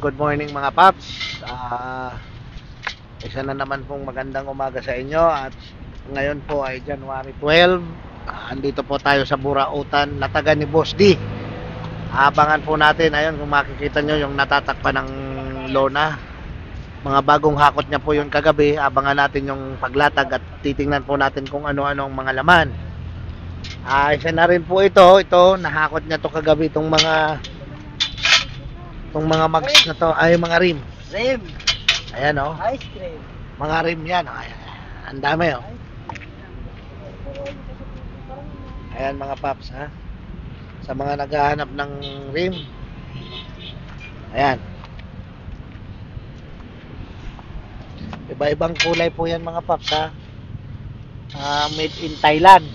good morning mga paps. Ah, isa na naman pong magandang umaga sa inyo at ngayon po ay January 12. Ah, andito po tayo sa Burautan, latagan ni Boss D. Abangan po natin, ayun kung makikita nyo yung natatakpan ng lona. Mga bagong hakot niya po yun kagabi. Abangan natin yung paglatag at titingnan po natin kung ano-ano ang mga laman. Ah, isa na rin po ito. Ito, nahakot niya to kagabi itong mga itong mga mags na to, ay mga rim. Rim. Ayan oh. Ice cream. Mga rim yan. oh. Ang dami oh. Ayan mga paps ha. Sa mga naghahanap ng rim. Ayan. Iba-ibang kulay po yan mga paps ha. Ah, made in Thailand.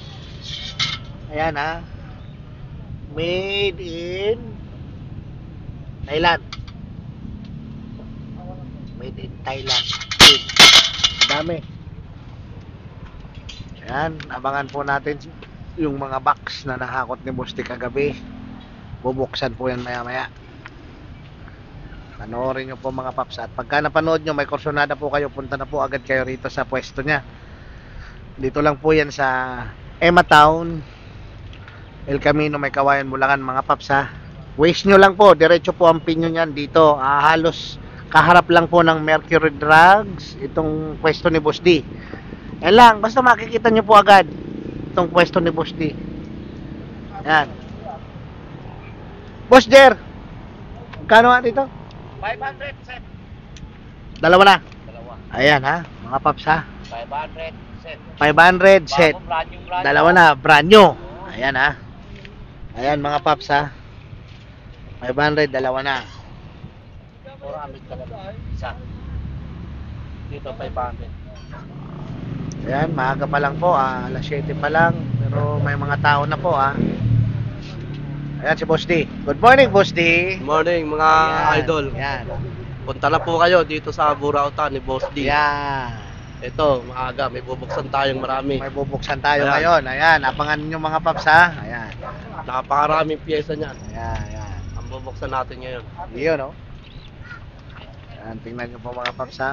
Ayan ha. Made in Thailand. Made in Thailand. Dami. Ayan, abangan po natin yung mga box na nahakot ni Busti kagabi. Bubuksan po yan maya maya. Panoorin nyo po mga paps. At pagka napanood nyo, may kursunada po kayo, punta na po agad kayo rito sa pwesto niya. Dito lang po yan sa Emma Town, El Camino, may kawayan, Bulacan mga paps ha. Waste nyo lang po, diretso po ang pinyo niyan dito. Ah, halos kaharap lang po ng Mercury Drugs, itong pwesto ni Boss D. Yan lang, basta makikita nyo po agad itong pwesto ni Boss D. Yan. Boss Jer, kano nga dito? 500 set. Dalawa na. Dalawa. Ayan ha, mga paps ha. 500 set. 500 set. Brand yung brand. Dalawa na, brand new. Ayan ha. Ayan mga paps ha. 500, dalawa na. 400 talaga. Isa. Dito 500. Ayan, maaga pa lang po, ah, alas 7 pa lang. Pero may mga tao na po ah. Ayan si Boss D. Good morning, Boss D. Morning mga Ayan, idol. Ayan. Punta na po kayo dito sa Burautan ni Boss D. Ayan. Ito, maaga, may bubuksan tayong marami. May bubuksan tayo Ayan. ngayon. Ayan, abangan niyo mga paps ha. Ayan. Napakaraming pyesa niyan. Ayan, bubuksan natin ngayon. Yun, no? Ayan, tingnan nyo po mga paps ha.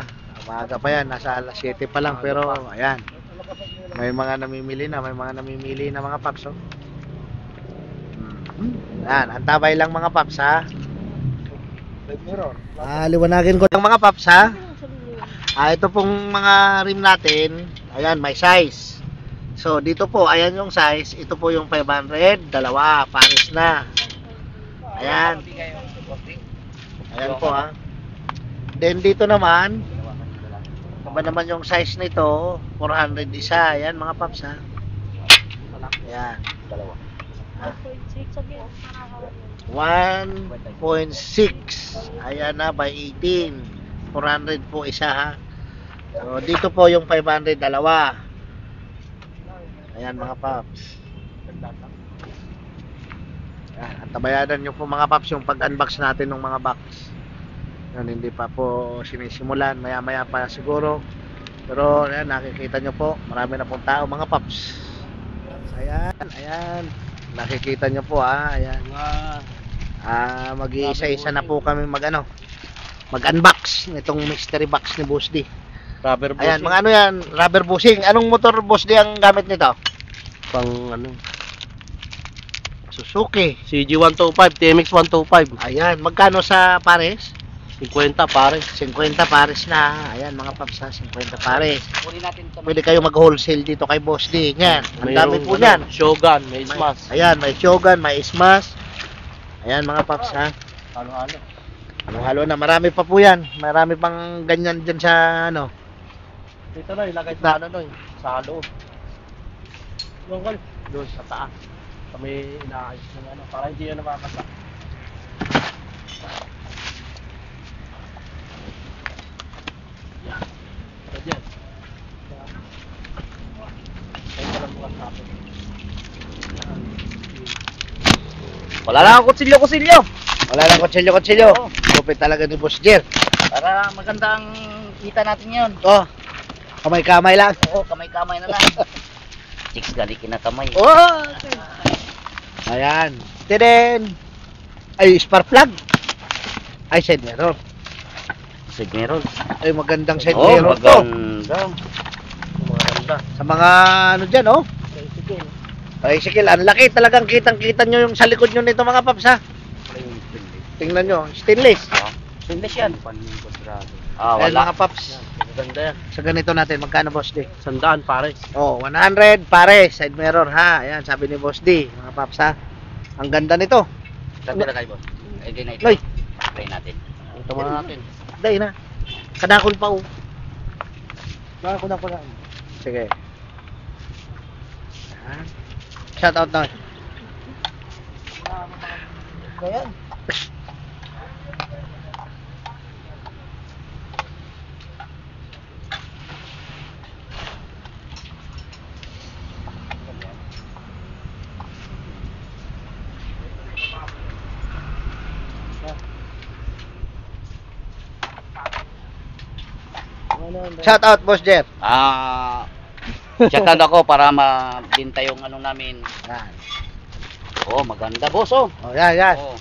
Maaga pa yan, nasa alas 7 pa lang. Pero, ayan. May mga namimili na, may mga namimili na mga paps, oh. Hmm. Ayan, antabay lang mga paps ha. Ah, liwanagin ko lang mga paps ha. Ah, ito pong mga rim natin, ayan, may size. So, dito po, ayan yung size. Ito po yung 500, dalawa, pares na. Ayan. Ayan po ha. Then dito naman, iba naman yung size nito, 400 isa. Ayan mga paps ha. Ayan. Dalawa. 1.6. Ayan na, by 18. 400 po isa ha. So, dito po yung 500, dalawa. Ayan mga paps. Ayan, at tabayanan nyo po mga paps yung pag-unbox natin ng mga box. Yan, hindi pa po sinisimulan. Maya maya pa siguro. Pero ayan, nakikita nyo po. Marami na pong tao mga paps. Ayan, ayan. Nakikita nyo po ha. Ayan. Ah, mag-iisa-isa na po kami mag ano, mag-unbox nitong mystery box ni Boss D. Rubber Ayan, bushing. mga ano yan, rubber bushing. Anong motor Boss D ang gamit nito? Pang ano, Suzuki. CG125, TMX 125. Ayan, magkano sa pares? 50 pare. 50 pares na. Ayan, mga paps ha, 50 pares. Kunin natin ito. Pwede kayo mag-wholesale dito kay Boss D. Yan, ang dami po ano, niyan. Shogun, may May- smash. Ayan, may Shogun, may Smash. Ayan, mga paps ha. Halo-halo. Halo-halo na. Marami pa po yan. Marami pang ganyan dyan sa ano. Dito na, ilagay sa ano no, sa loob. Doon sa taas. Kami inaayos ng ano, para hindi yan nakakasa. Yan. Bukas natin. Wala lang ako kutsilyo-kutsilyo. Wala lang kutsilyo-kutsilyo. Lupit talaga ni Boss Jer. Para maganda ang kita natin ngayon. Oh, kamay-kamay lang. Oo, kamay-kamay na lang. Chicks gali kinakamay. Oh! Ayan. Tiden! Ay, spark plug. Ay, side mirror. Side mirror. Ay, magandang side Oh, mirror to. maganda. Mga ganda. Sa mga ano dyan, oh. Ay, sige, ang laki talagang kitang-kita nyo yung sa likod nyo nito mga paps ha. Tingnan nyo, stainless. Stainless yan. Ah, Ayan, wala. mga paps. Maganda yan. Sa ganito natin, magkano boss D? Sandaan pare. Oh, 100 pare, side mirror ha. Ayan, sabi ni boss D, mga paps ha. Ang ganda nito. Saan ko na kayo, boss? Ay, di na ito. Loy, Try natin. Ito muna natin. day na. Kadakol pa oh. Kadakol na pala. Sige. Ayan. Shout out na. Ayan. Shout out boss Jeff. Ah, chatan ako para mabinta yung ano namin. Yan. Oh, maganda, boss, oh. Oh, yan, yan. Oh,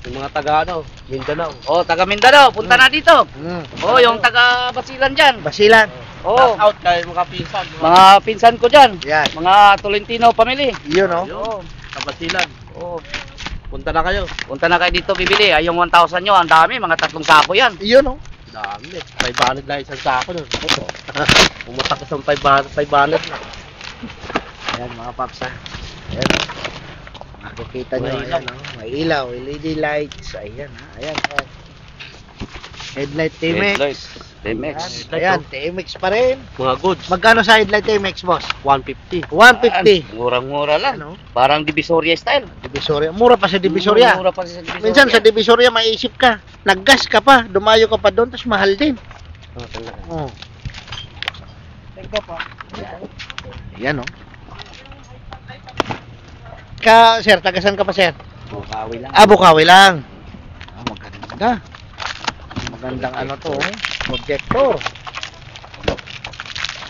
Yung mga taga ano, Mindanao. oh taga Mindanao, punta na dito. Mm. Oh, yung taga Basilan dyan. Basilan. Oh, Shout out kay mga pinsan. mga pinsan ko dyan. Yan. Mga Tolentino family. Yun oh. Oo. Kabasilan. Oh, Punta na kayo. punta na kayo dito bibili. Ay, yung 1,000 nyo, ang dami, mga tatlong sako yan. Yun oh. Dami. 500 lang isang sako nun. Pumatak isang 500, 500 na. Ayan mga paps ha. Ayan. oh. Makikita nyo. May Ayan oh. May ilaw. LED lights. Ayan ha. Ayan. ayan. Headlight TMX. Headlight. TMX. Ayan. TMX pa rin. Mga goods. Magkano sa headlight TMX boss? 150. 150. Murang-mura lang. Ano? Parang Divisoria style. Divisoria. Mura pa sa Divisoria. Mura pa sa Divisoria. Minsan sa Divisoria maisip ka. Naggas ka pa. Dumayo ka pa doon. Tapos mahal din. Oh. Yan oh. Ka, sir, tagasan ka pa, sir? Bukawi lang. Ah, Bukawi lang. Ah, maganda. Magandang ano to, oh. projector.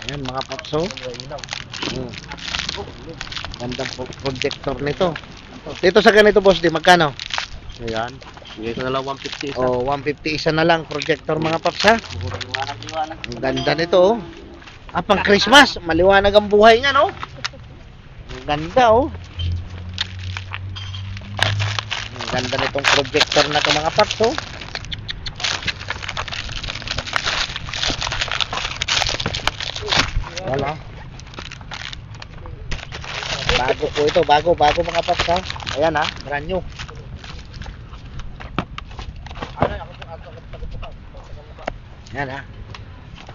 Ayan, mga popso. Hmm. Gandang pro- projector nito. Dito sa ganito, boss, di magkano? Ayan. Ko na lang 150 isa. O, 150 isa na lang projector mga paps, ha? Ang ganda nito, oh. Ah, pang Christmas. Maliwanag ang buhay niya, no? Ang ganda, oh. Ang ganda nitong projector na to mga paps, oh. Wala. Bago po ito, bago, bago mga paps, ha? Ayan, ha? Brand new. Yan, ha?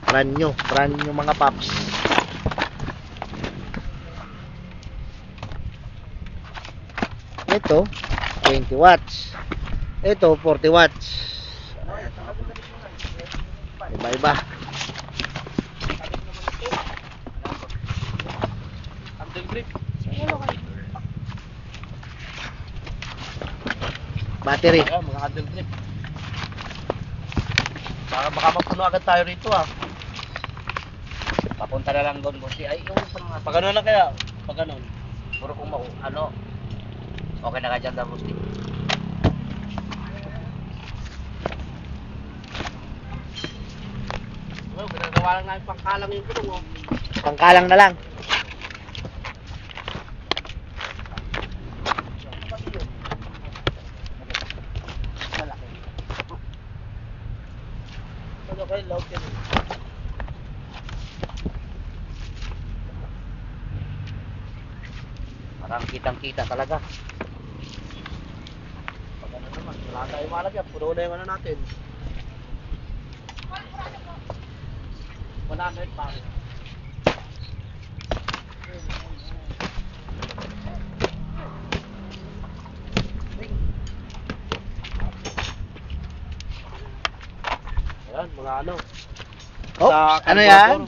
Brand new, brand new mga paps. Ito, 20 watts. Ito, 40 watts. Iba-iba. Handle grip. Battery. Ayan, mga handle grip. Baka baka mapuno agad tayo rito ah. Papunta na lang doon, boss. Ay, yung pang Pag ano na kaya? Pag ano? Puro kung mau, ano, okay na ka dyan daw, boss. Well, ginagawa lang namin pangkalang yung gulong oh. Pangkalang na lang. Ano kayo, loud yan eh. Parang kitang-kita talaga. Pag ano naman, wala tayong malagyan. Puno na yung ano natin. 100 pa. Ayan, mga ano. Oh, sa ano yan?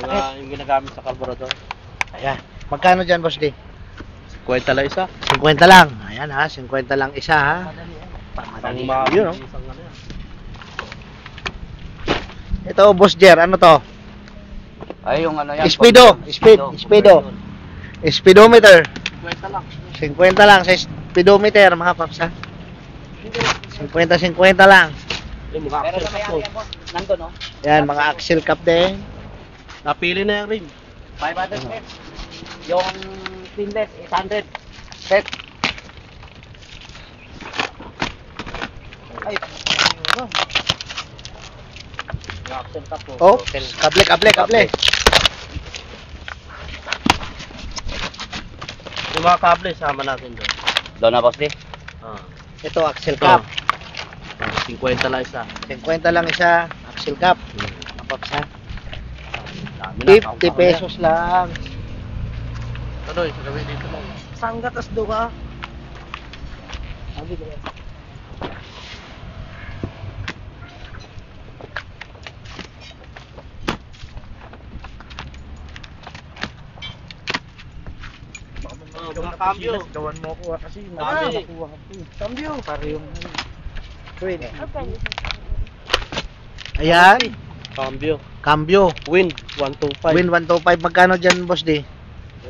Mga yung ginagamit sa carburetor. Ayan. Magkano dyan, boss D? Kwenta lang isa. 50 lang. Ayan ha, 50 lang isa ha. Madali. ma- Yun, oh. yan. Ito, boss Jer, ano to? Ay, yung ano yan. Speedo, speed, speedo. Speedometer. Kwenta lang. 50 lang sa speedometer, mga paps ha. 50-50 lang. Yung mga Pero axle area boss, nandun no? Yan, mga axle cap din. Napili na yung rim. 500 sets. Yung stainless, 800 set. Ay, cap po. Oh, kable, kable, kable. Yung mga kable, sama natin doon. Doon na boss di? Ah. Ito, axle cap. Ah, 50 lang isa. 50 lang isa, axle cap. Hmm. Dami na. 50 pesos lang. Tuloy, sa gabi dito lang. Sanggat as do ka. Oh, mga cambio. Gawan mo ko kasi Dami. Cambio. Para yung Win. Ayan, Cambio. cambio. Win, 125. Win 125. Magkano dyan, boss di?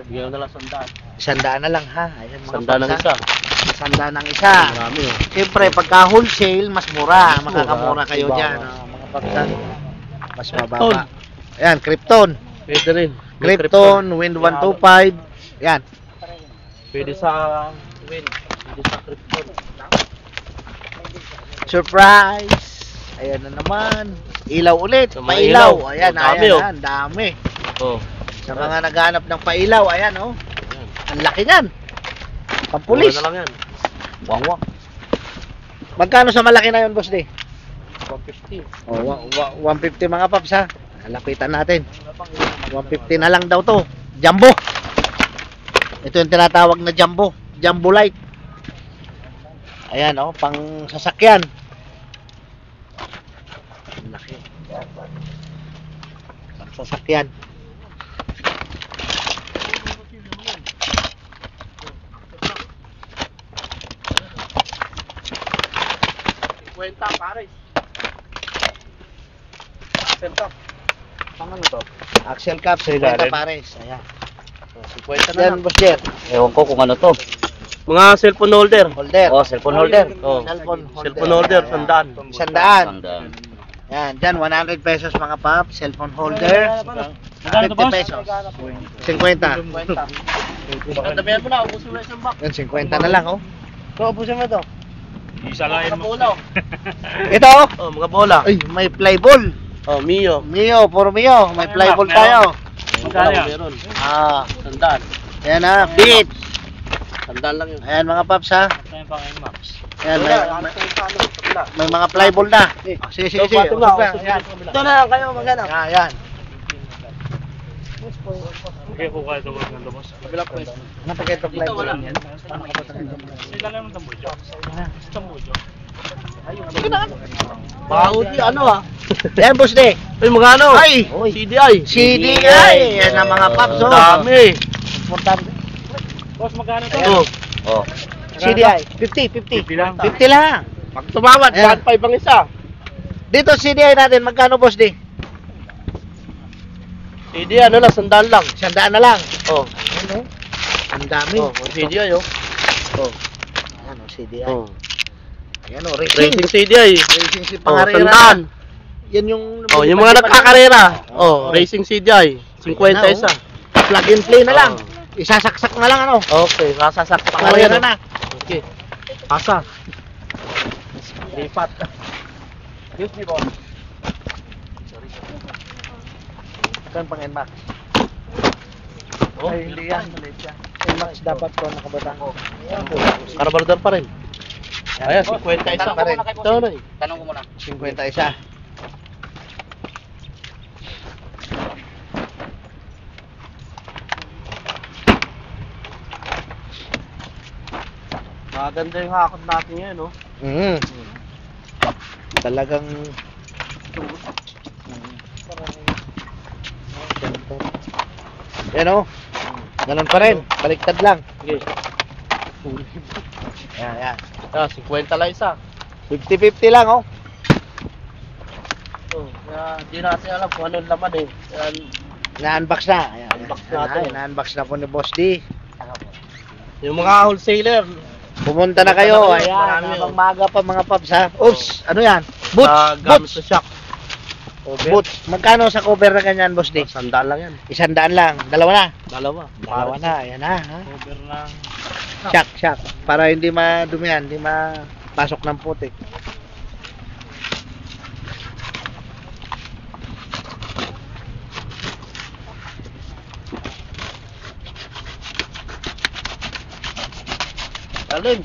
Bigyan na lang sandaan. Isandaan na lang ha. Ayan, mga Sandaan ng isa. ha? Isandaan ng isa. Marami oh. Siyempre, pagka wholesale, mas mura. Mas mura. Makakamura kayo Diba? dyan. oh, mga paksan. Mas Krypton. mababa. Ayan, Krypton. Pwede rin. Krypton, Wind 125. Yan. Pwede sa Win. Pwede sa Krypton. Surprise! Ayan na naman. Ilaw ulit. Mga Pailaw. ilaw. Ayan, Oh, dami, ayan, oh. ayan. Dami. Oh. Sa mga naghahanap ng pailaw, ayan, oh. Ang laki niyan. Pampulis. Mura na lang yan. Wang wang. Magkano sa malaki na yun, boss di? 150. Oh, wa- wa- 150 mga paps, ha? Lapitan natin. 150 na lang daw to. Jumbo. Ito yung tinatawag na jumbo. Jumbo light. Ayan, oh, pang sasakyan. Ang laki. Pang sasakyan. Kwenta, pares. Kwenta. Ang ano to? Axle cap, 50 Ilalim. pares. Ayan. 50 na Yan, lang. Jer. Ewan ko kung ano to. Mga cellphone holder. Holder. Oh, cellphone holder. Oh. Cellphone holder. Cellphone holder, Ayan. sandaan. Sandaan. Sandaan. Yan, dyan, 100 pesos mga paps. Cellphone holder. 50 pesos. 50. Damihan mo na, ubusin mo na isang box. Yan, 50 na lang, oh. So, ubusin mo ito. Isalain Mga mo. bola. Ito, Oh, mga bola. ay, may play ball. Oh, Mio. Mio, puro Mio. May play ball tayo. Yan? Meron. Ah, Sandaan. yan na, beat. Sandaan lang yun. Ayan mga paps, ha. Max? Ayan, may, may, may mga play ball na. Ah, sige, sige, sige. Ito na, Usap na. Ayan. Ito na lang kayo, magana. Ayan, kung kaya ito huwag nando boss. Kabila po ito. Ano pa kayo play Dito wala. Sila lang ng tambujo. Tambujo. Baho di, ano ah. Yan, boss de. Ay, mga ano? Ay! CDI. CDI. Yan ang mga paps, oh. Dami. Importante. Boss, magkano to? Oh. CDI. 50, 50. 50 lang. 50 lang. Pag tumawad, Ayan. 1.5 ang isa. Dito CDI natin, magkano boss di? CDI, ano lang, sandaan lang. Sandaan na lang. Oh. Ano? Ang dami. Oh, CDI oh. Oh. Ano, CDI. Oh. Ayan o, racing. Racing CDI. Racing si Oh, Pangarera. sandaan. Yan yung... Oh, yung mga nagkakarera. Oh, Oo. racing CDI. 50 isa. Plug and play na lang. Oh. Isasaksak na lang ano. Okay, sasasak pa Pangarera na. Okay. Asa. Lipat. Excuse me, boss. Saan pang NMAX? Oh, Ay, hindi yan. Maliit yan. NMAX dapat ko nakabatang ko. Carburetor pa rin. Ayan, 50 isa. Muna kay Ito na eh. Tanong ko muna. 50 isa. Maganda yung hakot natin ngayon, no? Mm. Talagang... Yan o. Ganun pa rin. Baliktad lang. Sige. Yan, yan. Ah, 50 lang isa. 50-50 lang oh. Oh, kaya di natin alam kung anong laman eh. Yan, Na-unbox na. Ayan, Unbox ayan. natin. Ayan, Na-unbox na po ni Boss D. yung mga wholesaler, Pumunta na kayo. Pumunta na kayo. Ayan, Marami, habang oh. maaga pa mga paps ha. Oops, ano yan? Boots, Sa gamit boots, sa shock. Cover. boots. Magkano sa cover na ganyan, boss D? Oh, sandaan lang yan. Isang daan lang. Dalawa na. Dalawa. Dalawa na. Ayan na. Ha? Cover ng... Shock, shock. Para hindi madumihan, hindi mapasok ng putik. Alin?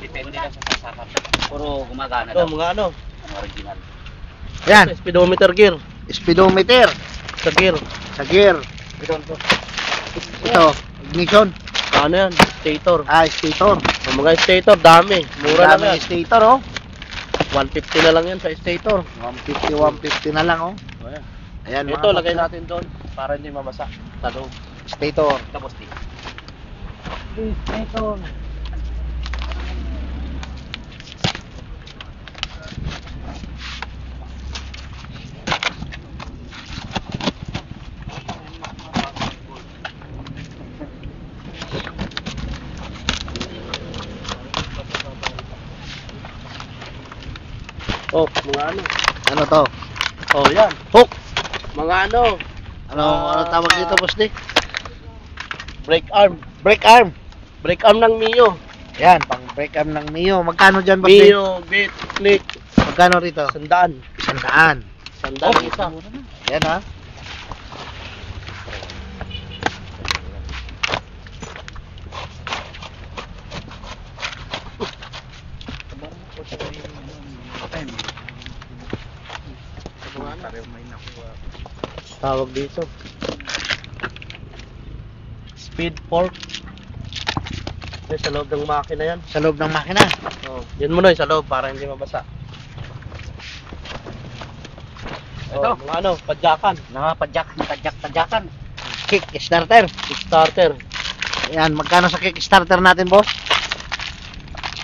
Depende lang sa sasakap. Puro gumagana daw. mga ano. Original. Ayan, Speedometer gear. speedometer Sa gear. sa gear. Ito, ignition. Ano yan? Stator. Ah, stator. Ang mga stator, dami. Mura lang Dami yan. stator, oh. 150 na lang yan sa stator. 150, 150 na lang, oh. Ayan. Ayan, Ito, lagay natin doon para hindi mamasa. Sa loob. Stator. Tapos di. Stator. Oh, mga ano. Ano to? Oh, yan. Hook. Mga ano. Ano, Ah, ano tawag dito, boss D? Brake arm. Brake arm. Brake arm ng Mio. Yan, pang brake arm ng Mio. Magkano dyan, boss? Mio, bit, click. Magkano rito? Sandaan. Isang daan. Sandaan Oh. isa. Yan, ha? Tawag dito. Speed fork. Yan, sa loob ng makina yan. Sa loob ng makina. Oh, yan mo na sa loob para hindi mabasa. Ito. Oh, mga ano, padyakan. Nakapadyak, padyak, padyakan. Kick starter. Starter. Yan, magkano sa kick starter natin, boss?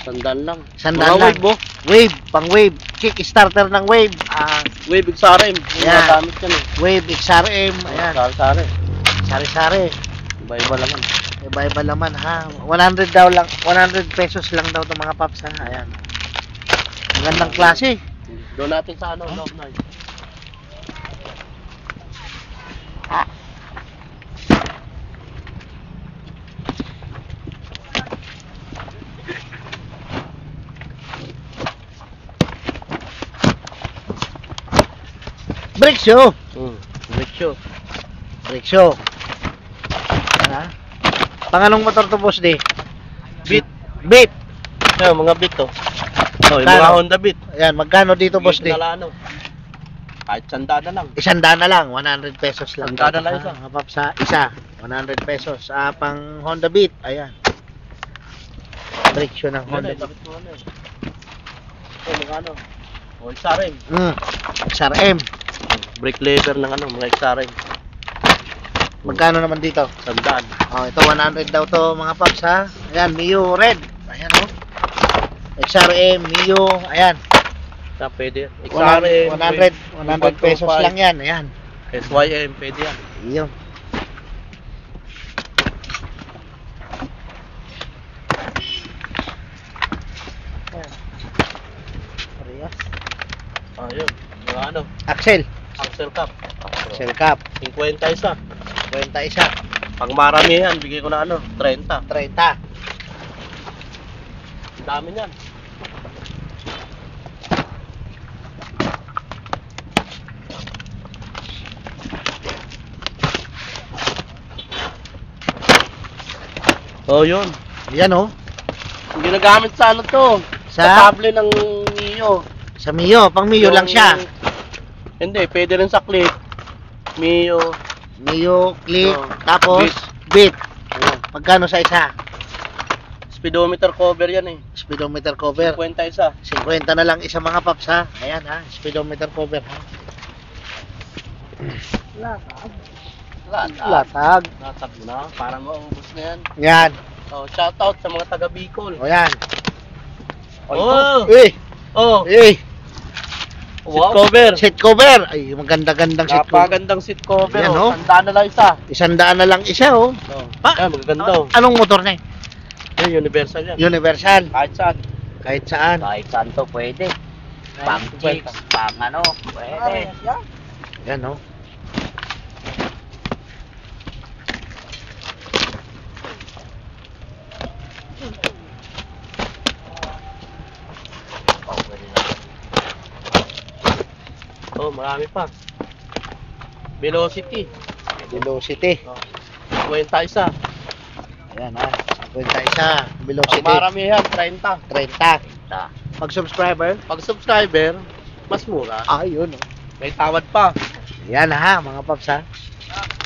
Sandaan lang. Sandaan mga lang. mo. Wave, pang wave. Kick starter ng wave. Ah, Wave XRM. Yung Yan. mga gamit yan eh. wave XRM. Ayan, Sari-sari. sari-sari. Iba-iba laman. Iba-iba laman ha. 100 daw lang, 100 pesos lang daw 'tong mga paps ha. Ayan. Ang gandang klase. Doon natin sa ano, loob na. Brake shoe. Hmm. Brake shoe. Brake. Ayan ha. Pangalong motor to boss di. Beat. Beat. Yan, mga beat to. Oh, yung Magkano? mga Honda beat. Ayan, magkano dito boss di? Ano. Kahit sandaan na lang. Isang daan na lang, 100 pesos lang. Isang daan na lang isa. Mga paps ha. Isa, 100 pesos. Ah, pang Honda Beat. Ayan. Brake shoe ng Honda Beat. ano eh. Oh, mga ano. Oh, XRM. Mm. XRM. Brake lever ng ano, mga XRM. Magkano naman dito? Sandaan. Oh, ito 100 daw to mga paps ha. Ayan, Mio Red. Ayan oh. XRM, Mio, ayan. Na pwede yan. 100, 100, 100 pesos 125. lang yan. Ayan. SYM, pwede yan. Iyon. Ayan. Parehas. Ah. Mga ano, Axel. Axle cap. Axel cap. 50 isa. 20 isa. Pag maramihan, bigay ko na ano, 30. 30. Ang dami niyan. Oh, yun. Yan oh. Yung ginagamit sa ano to? Sa? Sa table ng Mio. Sa Mio. Pang Mio lang Yung- siya. Hindi, pwede rin sa clip. Mio. Mio, click, Oh. tapos beat. Ayun. Magkano sa isa? Speedometer cover yan eh. Speedometer cover. 50 isa. 50 na lang isa mga paps ha. Ayan ha. Speedometer cover ha. Latag. Latag. Latag na. Parang maubos na yan. Yan. Oh, shoutout sa mga taga Bicol. O yan. Oh! Eh. Oh! Eh. Seat cover. Seat cover. Ay, maganda-gandang seat cover. Napagandang seat cover. Yan, oh. oh. Tandaan na lang isa. Isang daan na lang isa, oh. Oh. Ah, Yan, magaganda. oh. Anong motor na Yan, universal yan. Universal. Kahit saan. Kahit saan. Kahit saan to pwede. Pang chicks, pang ano, pwede. Yan, oh. Oh, marami pa. Velocity. Velocity. Kwenta isa. Ayan, ha. Isa. Ang Velocity. maramihan, 30. 30. Ta. Mag-subscriber. Pag subscriber, mas mura. Ah, yun, oh. May tawad pa. Yan, ha, mga paps, ha. Ah.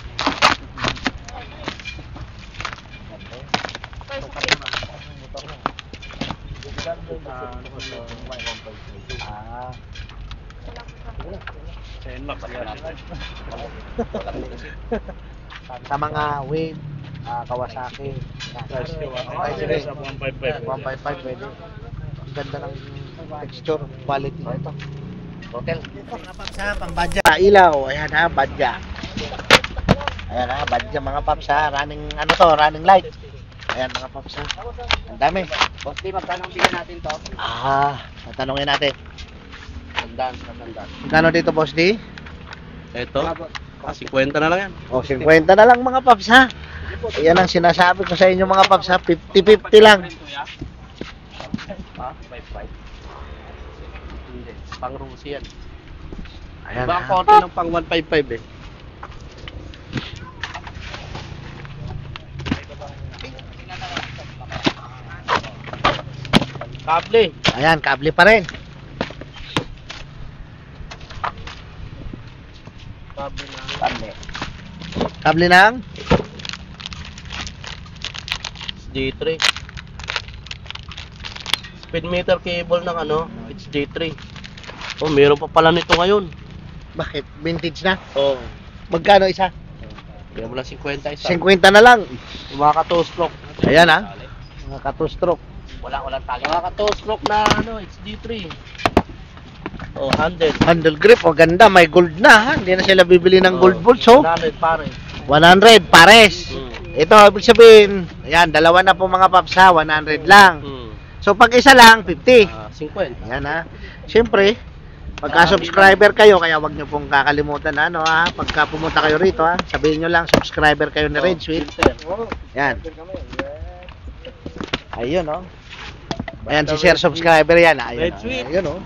Sa mga wave, ah, Kawasaki. Yan. Ay, sige, sa 155. 155 pwede. Ang ganda ng texture, quality. Ito. Hotel. Mga paps ha, pang badya. Ilaw, ayan ha, badya. Ayan ha, badya mga paps ha. Running, ano to, running light. Ayan mga paps ha. Ang dami. Boss, di magkano ang bigyan natin to? Ah, tatanungin natin. Tandaan, tandaan. Magkano dito, Boss D? Ito, ah, 50 na lang yan. O, 50 na lang mga paps ha. Ayan ang sinasabi ko sa inyo mga paps ha. 50-50 lang. Ha? 55. Hindi, pang Rusi yan. Ayan Iba ang konti ng pang 155 eh. Kable. Ayan, kable pa rin. Kable Pande. Kable ng HD3. Speed meter cable ng ano, HD3. Oh, meron pa pala nito ngayon. bakit? Vintage na? Oh, Magkano isa? meron mo lang 50 isa. 50 na lang. Mga ka-toe stroke. Ayan ha. Mga katustroke. Wala, walang tali. Mga ka-toe stroke na ano, HD3. Oh, handle. Handle grip, o ganda, may gold na ha. Hindi na sila bibili ng gold bolts oh. 100 pare. 100 pares. Hmm. Ito, ibig sabihin, ayan, dalawa na po mga paps ha, 100 lang. Hmm. So pag isa lang, 50. Ah, 50. Ayan ha. Siyempre, pagka-subscriber kayo, kaya wag nyo pong kakalimutan ano ha, pagka pumunta kayo rito ha, sabihin nyo lang, subscriber kayo ni Red Sweet. Yan. Ayun oh. Ayan, si Sir subscriber yan. Ayun, Red oh. Sweet. Ayun oh.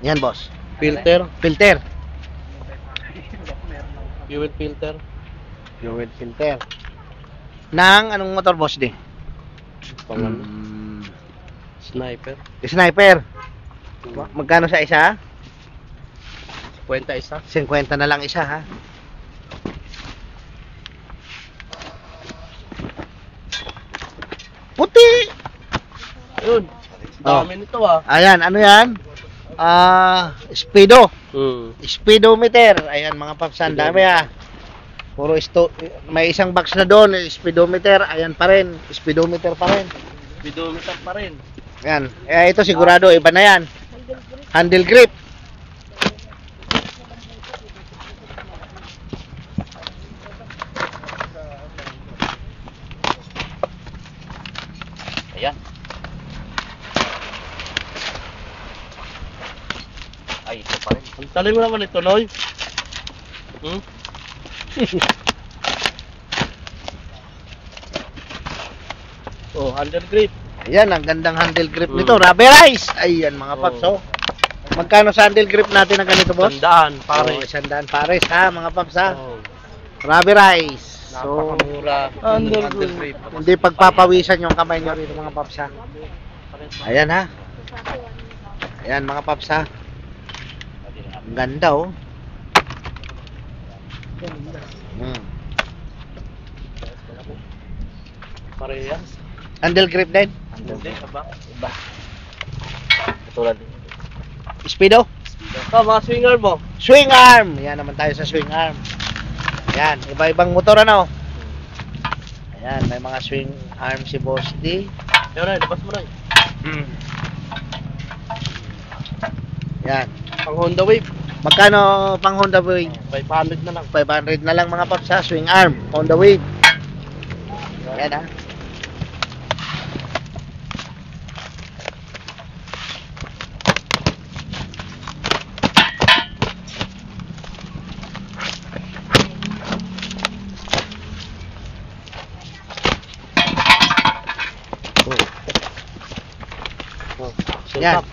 Yan boss. Filter. Filter. Fuel filter. Fuel filter. Nang anong motor boss di? Pang ano, Mm, sniper. sniper. Ma- Magkano sa isa? 50 isa. 50 na lang isa ha. Puti. Yun. Dami nito ah. Ayan, ano yan? Ah, speedo. Hmm. Speedometer. Ayan mga paps, ang dami ah. Puro isto may isang box na doon, eh, speedometer. Ayan pa rin, speedometer pa rin. Speedometer pa rin. Ayan. Eh, ito sigurado iba na yan. Handle grip. Ayan. Ay, ito pa rin. Ang talim mo naman ito, Noy. Hmm? oh, handle grip. Ayan, ang gandang handle grip Mm. nito. Rubberized. Ayan mga Oh. paps, oh. Magkano sa handle grip natin ng ganito, boss? Tandaan, pare. Oh, isandaan pares ha, mga paps ha. Oh, Rubberized. So, napakamura. handle handle grip. hindi pagpapawisan yung kamay nyo rito mga paps ha. Ayan ha. Ayan mga paps ha. Ang ganda oh. Hmm. Parehas. Handle grip din. Hindi, aba. Iba. Katulad. Speedo. Ito, mga swinger mo. Swing arm. Ayan naman tayo sa swing arm. Ayan, iba-ibang motor ano. Ayan, may mga swing arm si Boss D. Yun na, labas mo na. Hmm. Yan. Pang Honda Wave. Magkano pang Honda Wave? 500 na lang. 500 na lang mga paps ha, swing arm, Honda Wave. Yan ha. Oh, Yan. Yan.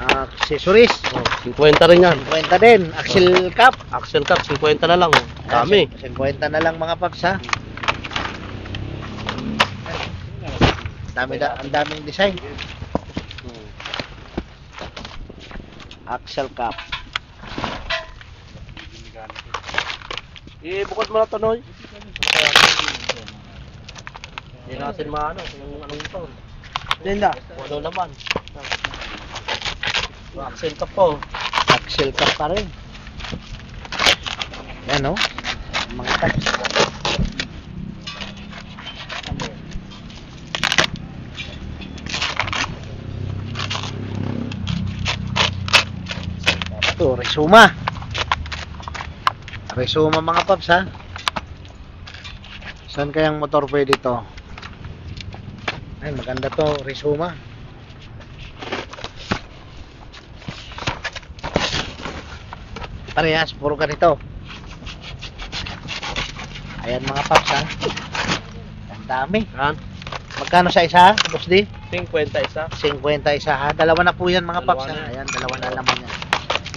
Accessories, Oh, 50 rin yan. 50 din. Axle cap, Axle cap, 50 na lang. Oh. Dami. 50 na lang mga paps ha. Dami da, ang daming design. Axle cap. Ibukod mo na to, Noy. Hindi natin maano kung anong ito. Linda. Kung ano naman. Axle cap po. Axle cap pa rin. Yan o. Mga caps. Ito, Resuma. Resuma mga paps ha. Saan kayang motor pwede to? Ay, maganda to, Resuma. Parehas, puro ganito. Ayan mga paps ha. Ang dami. Yan. Magkano sa isa, Boss D? 50 isa. 50 isa ha. Dalawa na po yan mga Dalawa paps ha. na. Ayan, dalawa na laman yan.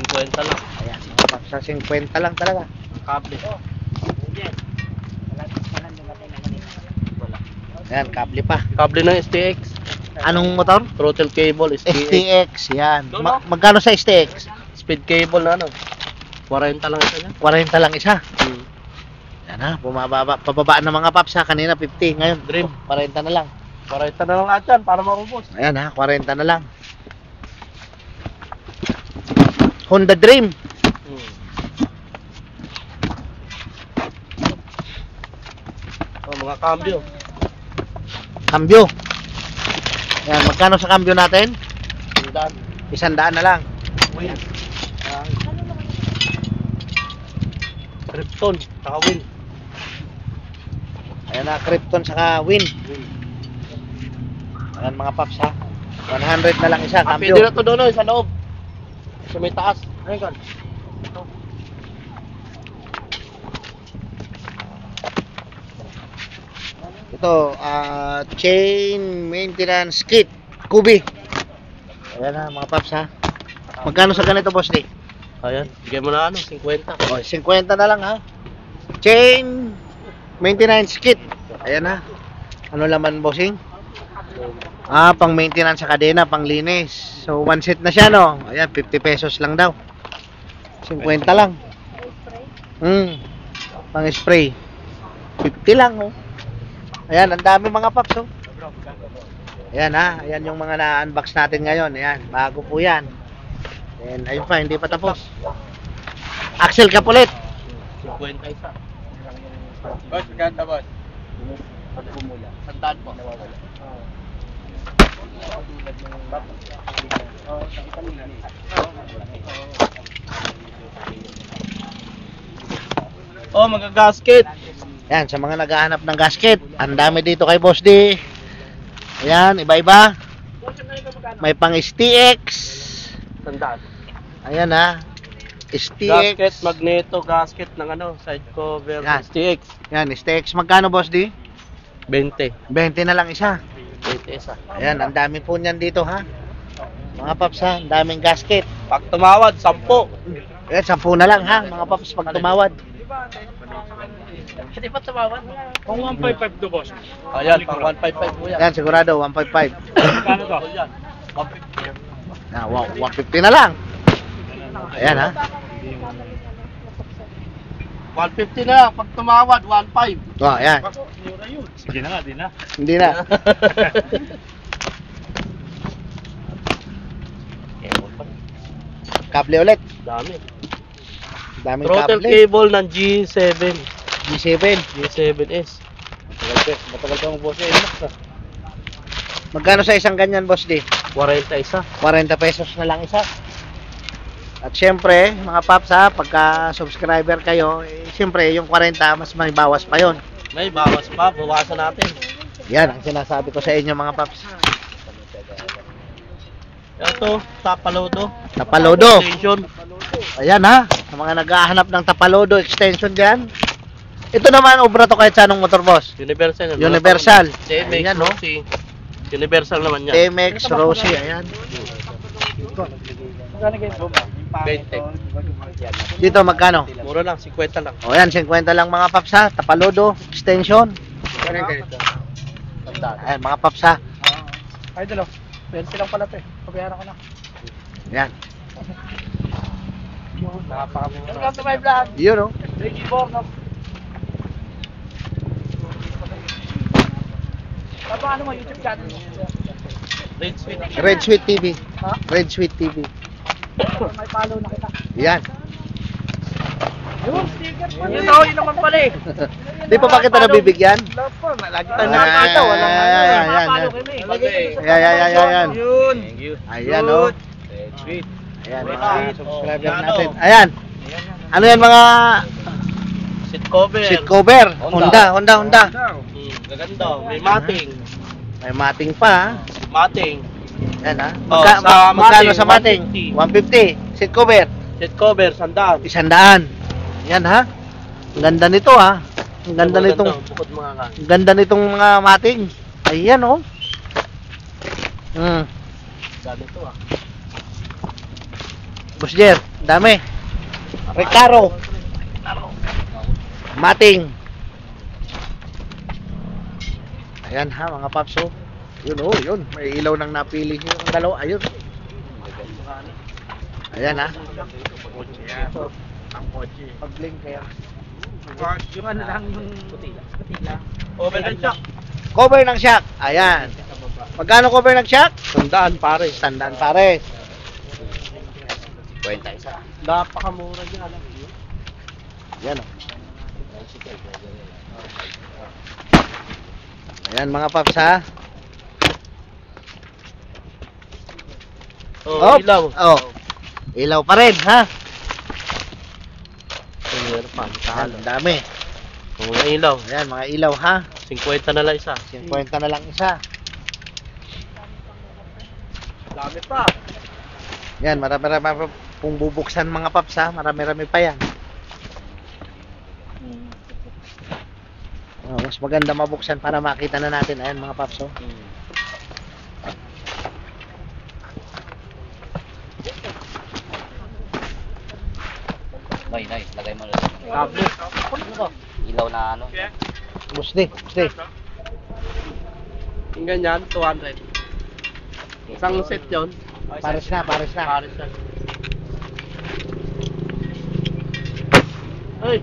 50 lang. Ayan, mga paps ha. 50 lang talaga. Ang kable. Wala. Ayan, kable pa. Kable ng STX. Anong motor? Throttle cable, STX. STX, yan. Ma- no? magkano sa STX? Speed cable na ano. 40 lang isa niya. 40 lang isa. Hmm. Yan ha, bumababa, pababa na mga paps ha. Kanina 50, ngayon Dream. 40 na lang. 40 na lang lahat yan para maubos. Ayan ha, 40 na lang. Honda Dream. Hmm. Oh, mga cambio. Cambio. Yan, magkano sa cambio natin? Tindan. Isang daan na lang. Win. Krypton. Saka win. Ayan na, Krypton saka Win. Ayan mga paps ha. 100 na lang isa, Ah, cambio. pwede na to doon oh, sa loob. Sa may taas. Ayun kan. Ito. Ito, ah, chain maintenance kit. Kubi. Ayan na mga paps ha. Magkano sa ganito boss D? Ayan. Bigyan mo na ano, 50. O, 50 na lang ha. Chain maintenance kit. Ayan na. Ano laman bossing? Ah, pang maintenance sa kadena, pang linis. So, one set na siya, no? Ayan, 50 pesos lang daw. 50 lang. Hmm. Pang spray. 50 lang, oh. Ayan, ang dami mga paps, oh. Ayan, ha. Ayan yung mga na-unbox natin ngayon. Ayan, bago po yan. And ayun pa, hindi pa tapos. Axle cap ulit. 50 isa. Boss, magkanta boss. Sandaan po. Oh, magagasket. Yan, sa mga naghahanap ng gasket, ang dami dito kay Boss D. Ayan, iba-iba. May pang STX. Sandaan. Ayan ha. STX. Gasket, magneto, gasket ng ano, side cover, Yan. STX. Yan, STX. Magkano Boss D? 20. 20 na lang isa. 20 isa. Ayan, ang dami po niyan dito ha. Mga paps ha, ang daming gasket. Pag tumawad, 10. Ayan, 10 na lang ha, mga paps pag tumawad. Hindi pa tumawad? Kung 155 to boss. Ayan, pang 155 po yan. Yan, sigurado, 155. Magkano to? Yan. 150. Ah, wow, 150 na lang. Ayan ha. 150 na lang. Pag tumawad, 15. Oh, ayan. Mura yun. Sige na nga, di na. Hindi na. Kable ulit. Dami. Daming Throttle kable. cable ng G7. G7. G7S. Matagal pa, matagal pa mag-boss Magkano sa isang ganyan, boss D? 40 isa. 40 pesos na lang isa. At syempre, mga paps ha, pagka subscriber kayo, eh, syempre yung 40 mas may bawas pa yon. May bawas pa, bawasan natin. Yan ang sinasabi ko sa inyo mga paps. Ito, tapalodo. Tapalodo. Extension. Ayan ha, sa mga naghahanap ng Tapalodo extension dyan. Ito naman, obra to kahit sa anong motor boss. Universal. yan. Universal. TMX, Ayan, no? Universal naman yan. TMX, Rossi, ayan. Dito magkano? Mura lang, 50 lang. O yan, 50 lang mga paps ha. Tapalodo, extension. Ayan, mga paps ha. Ay, dalo. 20 lang pala ito eh. Pabayaran ko na. Ayan. Nakapakamura. Welcome to my vlog. Yun o. Reggie Borno. Ano ano mo YouTube channel mo? Red Sweet. Red Sweet TV. Ha? Red Sweet TV. May follow na kita. Yan. Yun, sticker pa. Yun daw, yun naman pala eh. Di pa ba kita nabibigyan? Love po, lagi Ah, tayo nakakita. Walang ayan, ano. ayan, Nakapalo ayan. kami. Ayan, ayan, ayan, ayan. Yun. Ayan o. Red Sweet. Ayan, Sweet. subscriber Oh, natin. yan, Ayan. Ano yan mga Seat cover. seat cover? Honda, Honda, Honda. Hmm, gaganda. May mating. May mating pa ha. Mating. Yan ha. Oh, Magka, sa ma- magkano mating, sa mating? 150. Seat cover, Seat cover, sandaan. isandaan. Yan ha. Ang ganda nito ha. Ang ganda nitong Bukod mga ka. ang ganda nitong mga mating. Ayan oh. Hmm. Ganda to ah. Boss Jer, dami. Recaro. Mating. Ayan ha, mga paps oh. Yun oh, yun. May ilaw nang napili niyo ang dalawa. Ayun. Ayan ha. Ang kotse. Pag-blink kaya. Yung ano lang yung puti lang. Puti lang. Over and shock. Cover ng shock. Ayan. Magkano cover ng shock? Sandaan pare. Tandaan pare. Kwenta isa. Napakamura dyan. alam mo. Ayan oh. Ayan mga paps ha. Oh, ilaw. Oh. Ilaw pa rin ha. Meron pa. Ayan, ang dami. Mga ilaw. Ayan mga ilaw ha. 50 na lang isa. 50 na lang isa. Dami pa. Yan, marami-rami pa kung bubuksan mga paps ha. Marami-rami pa yan. Oh, mas maganda mabuksan para makita na natin. Ayan mga paps oh. Nay, nay, lagay mo na lang. Kabo. Ilaw na ano. Busdi, busdi. Yung ganyan, 200. Isang set yun. Pares na, pares na. Pares na. Ay!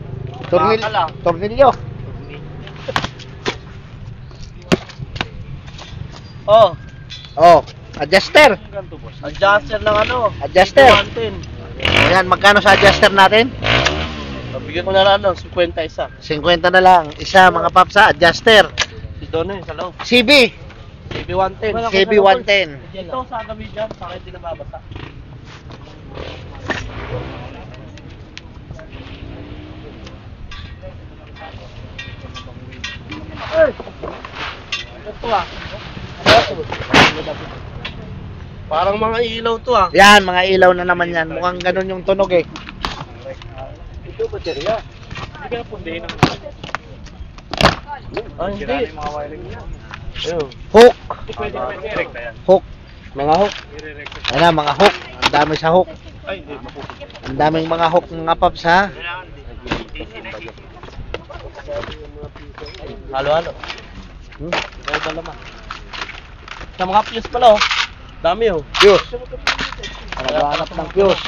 Tornil, tornilyo. Oh, Oh, adjuster. adjuster ng ano. Adjuster. 110. Ayan, magkano sa adjuster natin? Pabigyan ko na lang ano, 50 isa. 50 na lang. Isa mga paps ha, adjuster. Si Dono yung sa loob. CB. CB 110. CB 110. Ito sa gabi dyan, para hindi nababasa. Ay! Ito ah. Parang mga ilaw to ah. Yan, mga ilaw na naman yan. Mukhang ganun yung tunog eh. Ito baterya. Hindi ka na pundihin ng Ah, hindi. mga wiring niya. Hook. Hook. Mga hook. Ayan mga hook. Ang dami sa hook. Ay, hindi. Ang daming mga hook mga paps ha. Halo-halo. Hmm. Iba iba naman. Sa mga fuse pala oh. Dami oh. Fuse. Naghahanap ng fuse.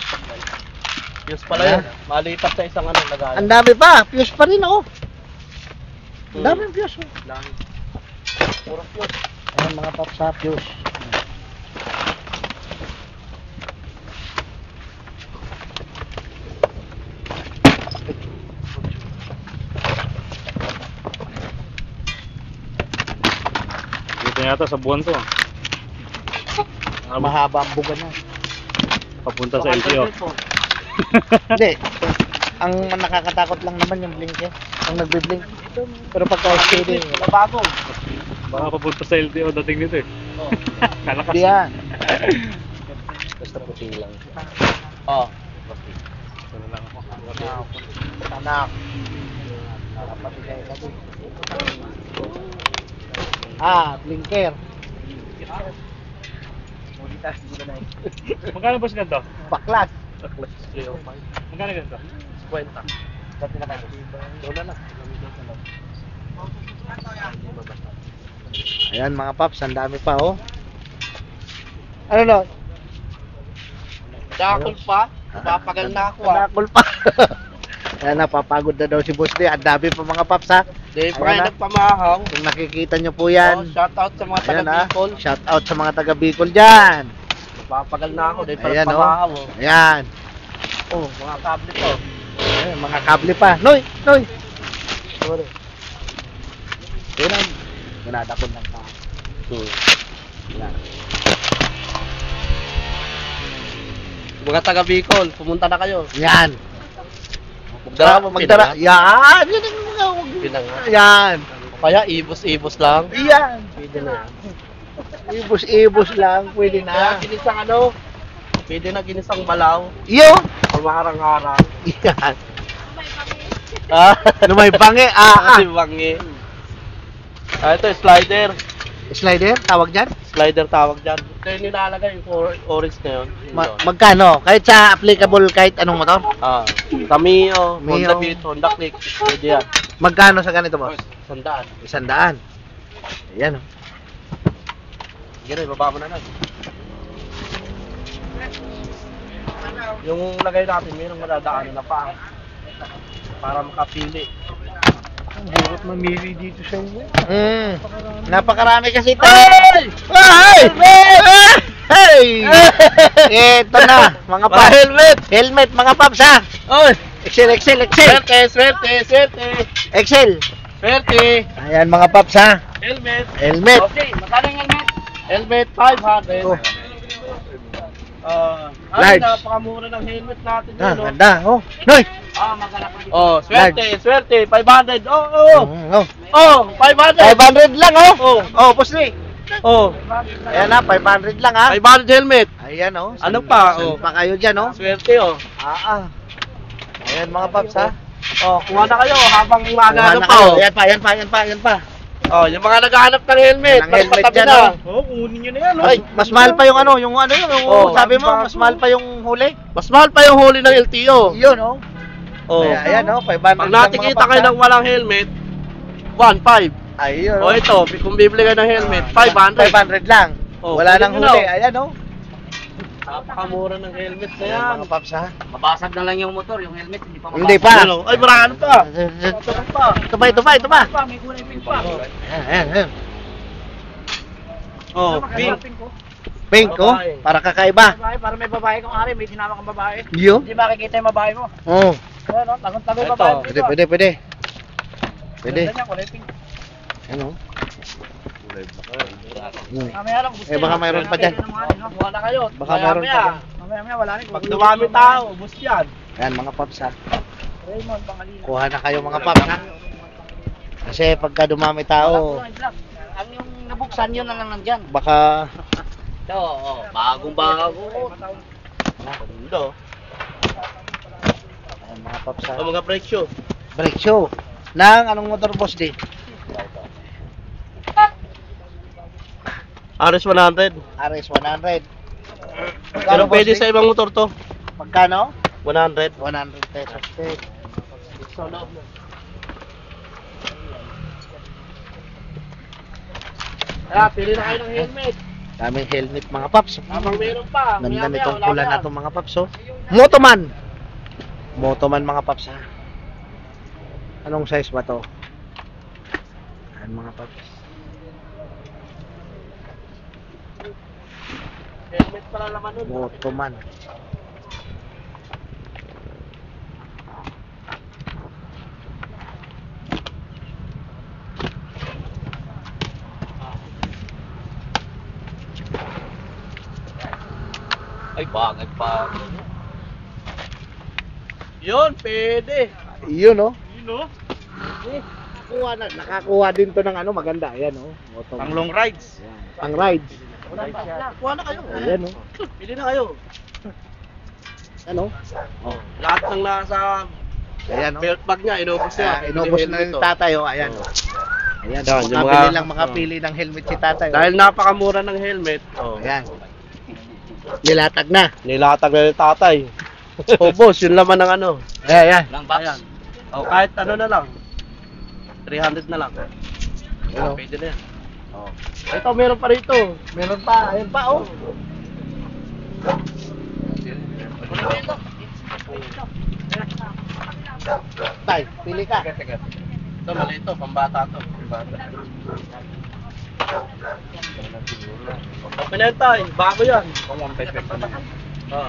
Fuse pala yun. Malipat sa isang ano lagayan. Ang dami pa. Fuse pa rin ako. Ang dami fuse. oh. Puro fuse. Ayan mga paps ha, fuse. Dito yata sa buwan to. Mahaba ang buga na. Papunta sa LTO. Hindi. Ang nakakatakot lang naman yung blinker. Ang nagbi-blink. Pero pagka steady, wala bago. Baka papunta sa LTO dating nito eh. Oh. Kalakas. Hindi yan. Basta puti lang. Oh. Wala lang ako. Anak. Nakapamigay ka din. Ah, blinker. Magkano ba ganito? Baklas. Magkano ganito? Kwenta. Dati na kayo. Doon na lang. Ayan mga paps, ang dami pa oh. Ano no? Dakol pa. Papagal na ako ah. Nakul pa. Ayan, napapagod na daw si Boss D. Ang dami pa mga paps ha. Di Ayan pa kayo na. nagpamahaw. Kung nakikita nyo po Oh, yan. shout out sa mga taga. Bicol. Shout out sa mga taga Bicol dyan. Papagal na ako. Di pa Ayan oh. Oh. Ayan. oh, mga kable to. Ayan, mga kable pa. Noy! Noy! Sorry. Ayan ang ginadakon lang pa. Ayan. Mga taga Bicol, pumunta na kayo. Yan. Magdara, Magdara. Yan. Yan ang mga. Pinanga. Yan. Kaya ibos-ibos lang. Yan. Pwede na. Ibus-ibus lang. Pwede Kaya na. ginisang ano, pwede na ginisang balaw. Yo! O maharang-harang. Yan. Ah, Lumay pangi. Ah, ah. Kasi bangi. Ah, ito, slider. Slider, tawag dyan. Slider tawag dyan. Ito yung nilalagay, yung or- orange na yun. Yun Ma- yun. magkano? Kahit sa applicable kahit anong motor? ah, Tamio, Mio. Honda Beat, Honda Click. Pwede yan. Magkano sa ganito, boss? Sandaan. Isang daan. Ayan. oh. Sige baba mo na lang. Yung lagay natin, mayroong madadaanan na pa. Para makapili. Hirap mamili dito sa inyo. Mm. Napakarami kasi ito. Ay! Ay! Hey! Ito na, mga paps. helmet! Helmet, mga paps ha. Oy! Excel, Excel, Excel. Swerte, swerte, swerte! Excel. Swerte! Ayan mga paps ha. Helmet! Helmet. Okay, magkano helmet? Helmet 500. Oh. Ah, ay, Large. napakamura ng helmet natin Ah, yun, no? ganda. Oh, Noy. Ah, pa dito. Oh, swerte, swerte, 500. Oh, oh, Mm, oh. oh, 500. 500 lang oh. Oh. Oh, ni. Oh, Ayan na, 500 lang ha. 500 helmet. Ayan oh. Ano pa, oh? Pa kayo dyan oh. Swerte, oh. Ah, ah. Ayan mga paps ha. Oh, kuha na kayo habang Kuha umaga na pa, kayo. oh. Ayan pa, ayan pa, ayan pa, ayan pa. Oh, yung mga naghahanap ng helmet, Ng helmet dyan, na. oh. Oo, kunin nyo na yan. Mas, mas mahal pa yung ano, yung ano yung Oh, sabi mo, mas mahal pa yung huli. Mas mahal pa yung huli ng LTO. Yun oh. Oh. Ayan, ayan oh, 500 Pag natikita kayo ng walang helmet, 1.5. ha. Ayun O ito, kung bibili kayo ng helmet, 500. 500 lang. Oh, Wala kunin nang nyo na, huli. oh. Ayan oh. Napakamura ng helmet na yan. mga paps ha. Mabasag na lang yung motor, yung helmet, hindi pa mabasag. Hindi pa. Ano? Ay, marami pa. Ito pa, ito pa, ito pa. Pa, may kulay pink pa. Ayan, ayan, ayan. Oh, pink. Pink oh, para kakaiba. Babae, para may babae kang ari, may sinama kang babae. Yun. Hindi makikita yung babae mo. Oh, Ayan, no? Tagon-tagon Ito. babae. pwede, pwede, pwede. Pwede. Ganda niya, kulay pink. Ano? Mamaya lang, gusto Eh, baka mayroon pa dyan. Kuha na kayo. Baka mayroon pa dyan. Mamaya, wala rin. Pag dumami tao, bus yan. Ayan mga paps ha. Raymond, pangalina. Kuha na kayo mga paps ha. Kasi pagka dumami tao, Ang yung nabuksan yun na lang nandyan. baka Ito, oh, bagong bago. Ganda. Ayan mga paps ha. O mga brake shoe. Brake show. Nang anong motor boss di? RS100. RS 100. Pero pwede sa ibang motor to. Magkano? 100. 100 pesos. loob na. Kaya, pili na kayo ng helmet. Daming helmet mga paps. Habang meron pa. Ganda nitong pula na. na itong mga paps oh. Motoman. Motoman mga paps ha. Anong size ba to? Ayan mga paps. Helmet pala naman nun. Motoman. Ay, bagay pa. Yun, pwede. Yun, no? Yun no? Kuha na, nakakuha din to ng ano, maganda. Ayan, oh. Auto. Pang long rides. Pang rides. Kuha na kayo. Ayan, oh. Pili na kayo. Ano? Oh, lahat ng nasa Ayan, oh. belt bag niya, inubos niya. Ayan, inubos na ni tatay, oh. Ayan, oh. Ayan, Yan, yung makapili mga- lang makapili ng helmet si tatay. oh. Dahil napakamura ng helmet, oh, Ayan. Nilatag na. nilatag na ni tatay. Ubos, yun laman ng ano. Ayan, ayan. Lang box. Ayan. Oh, kahit ano na lang. 300 na lang. Ayan, oh. Pwede na yan. Oh. Ito, meron pa rito. Meron pa, ayan pa, oh. Tay, pili ka. Ito, mali ito. Pambata to. Na yan, tay. Bago yan. Oh.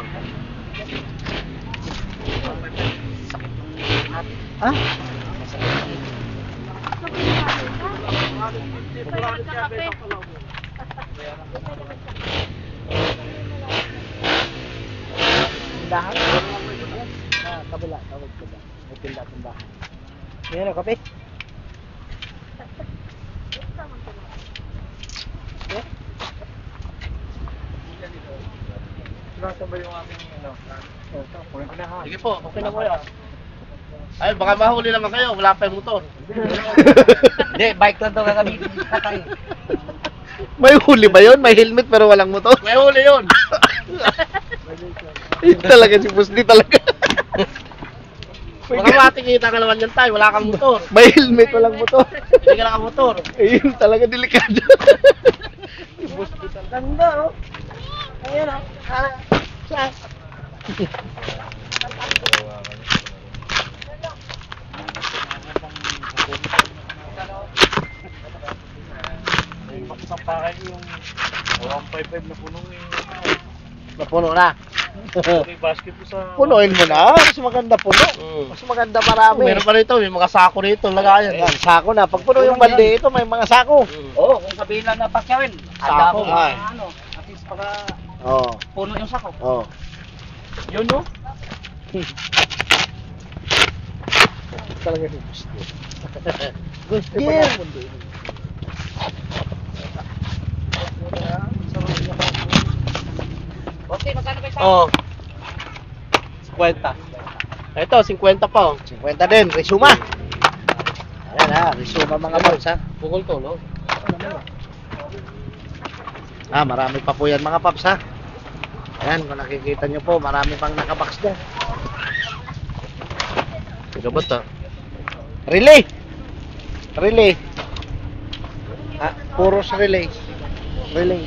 Ha? Tindahan? Ah, kabila, tawag ko ba? May tinda tindahan. Ayan o, kape. Nasa ba yung aming ano? Sige po, okay na po yan. Ay, baka mahuli naman kayo. Wala pa yung motor. Hindi, bike lang daw gagamitin ni tatay. May huli ba yun? May helmet pero walang motor? May huli yun. Yun talaga si Busdi talaga. Baka matikita ka naman yan, tay. Wala kang motor. May helmet walang motor. Hindi ka nakamotor. Ayun talaga delikado. Ganda, oh. Ayan, oh. Sa pakay yung 155 na puno eh. Napuno na. May basket sa... Punuin mo na. Mas maganda puno. Mm. Mas maganda marami. Meron pa rito, may mga sako rito, lagayan. Ayan, sako na. Pag puno yung balde ito, may mga sako. Oo, kung sabihin lang na pakyawin. Sako, mga ano. At least pagka Oo. puno yung sako. Oh. Yun, no? Talaga si Busdi. Busdi. Okay, magkano kayo sako? Oo. 50. Ito, 50 pa, oh. 50 din. Resuma. Ayan ha. Resuma mga paps ha. Bukol to, no? Ah, marami pa po yan mga paps ha. Ayan, kung nakikita nyo po, marami pang nakabox dyan. Gabot, ah. Relay! Relay. Ah, puros relay. Relay.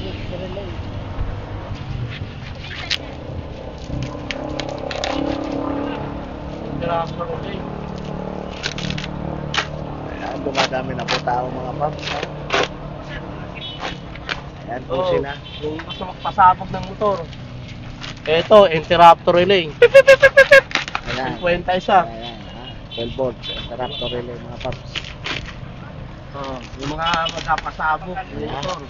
Ayan, dumadami na po tao mga paps ha. Ayan po Oo, sila. Yung gusto magpasabog ng motor. Ito, Interruptor Relay. Ayan. 50 isa. Ayan, 12 volts. Interruptor relay mga paps. Oh, yung mga magpapasabog ng motor.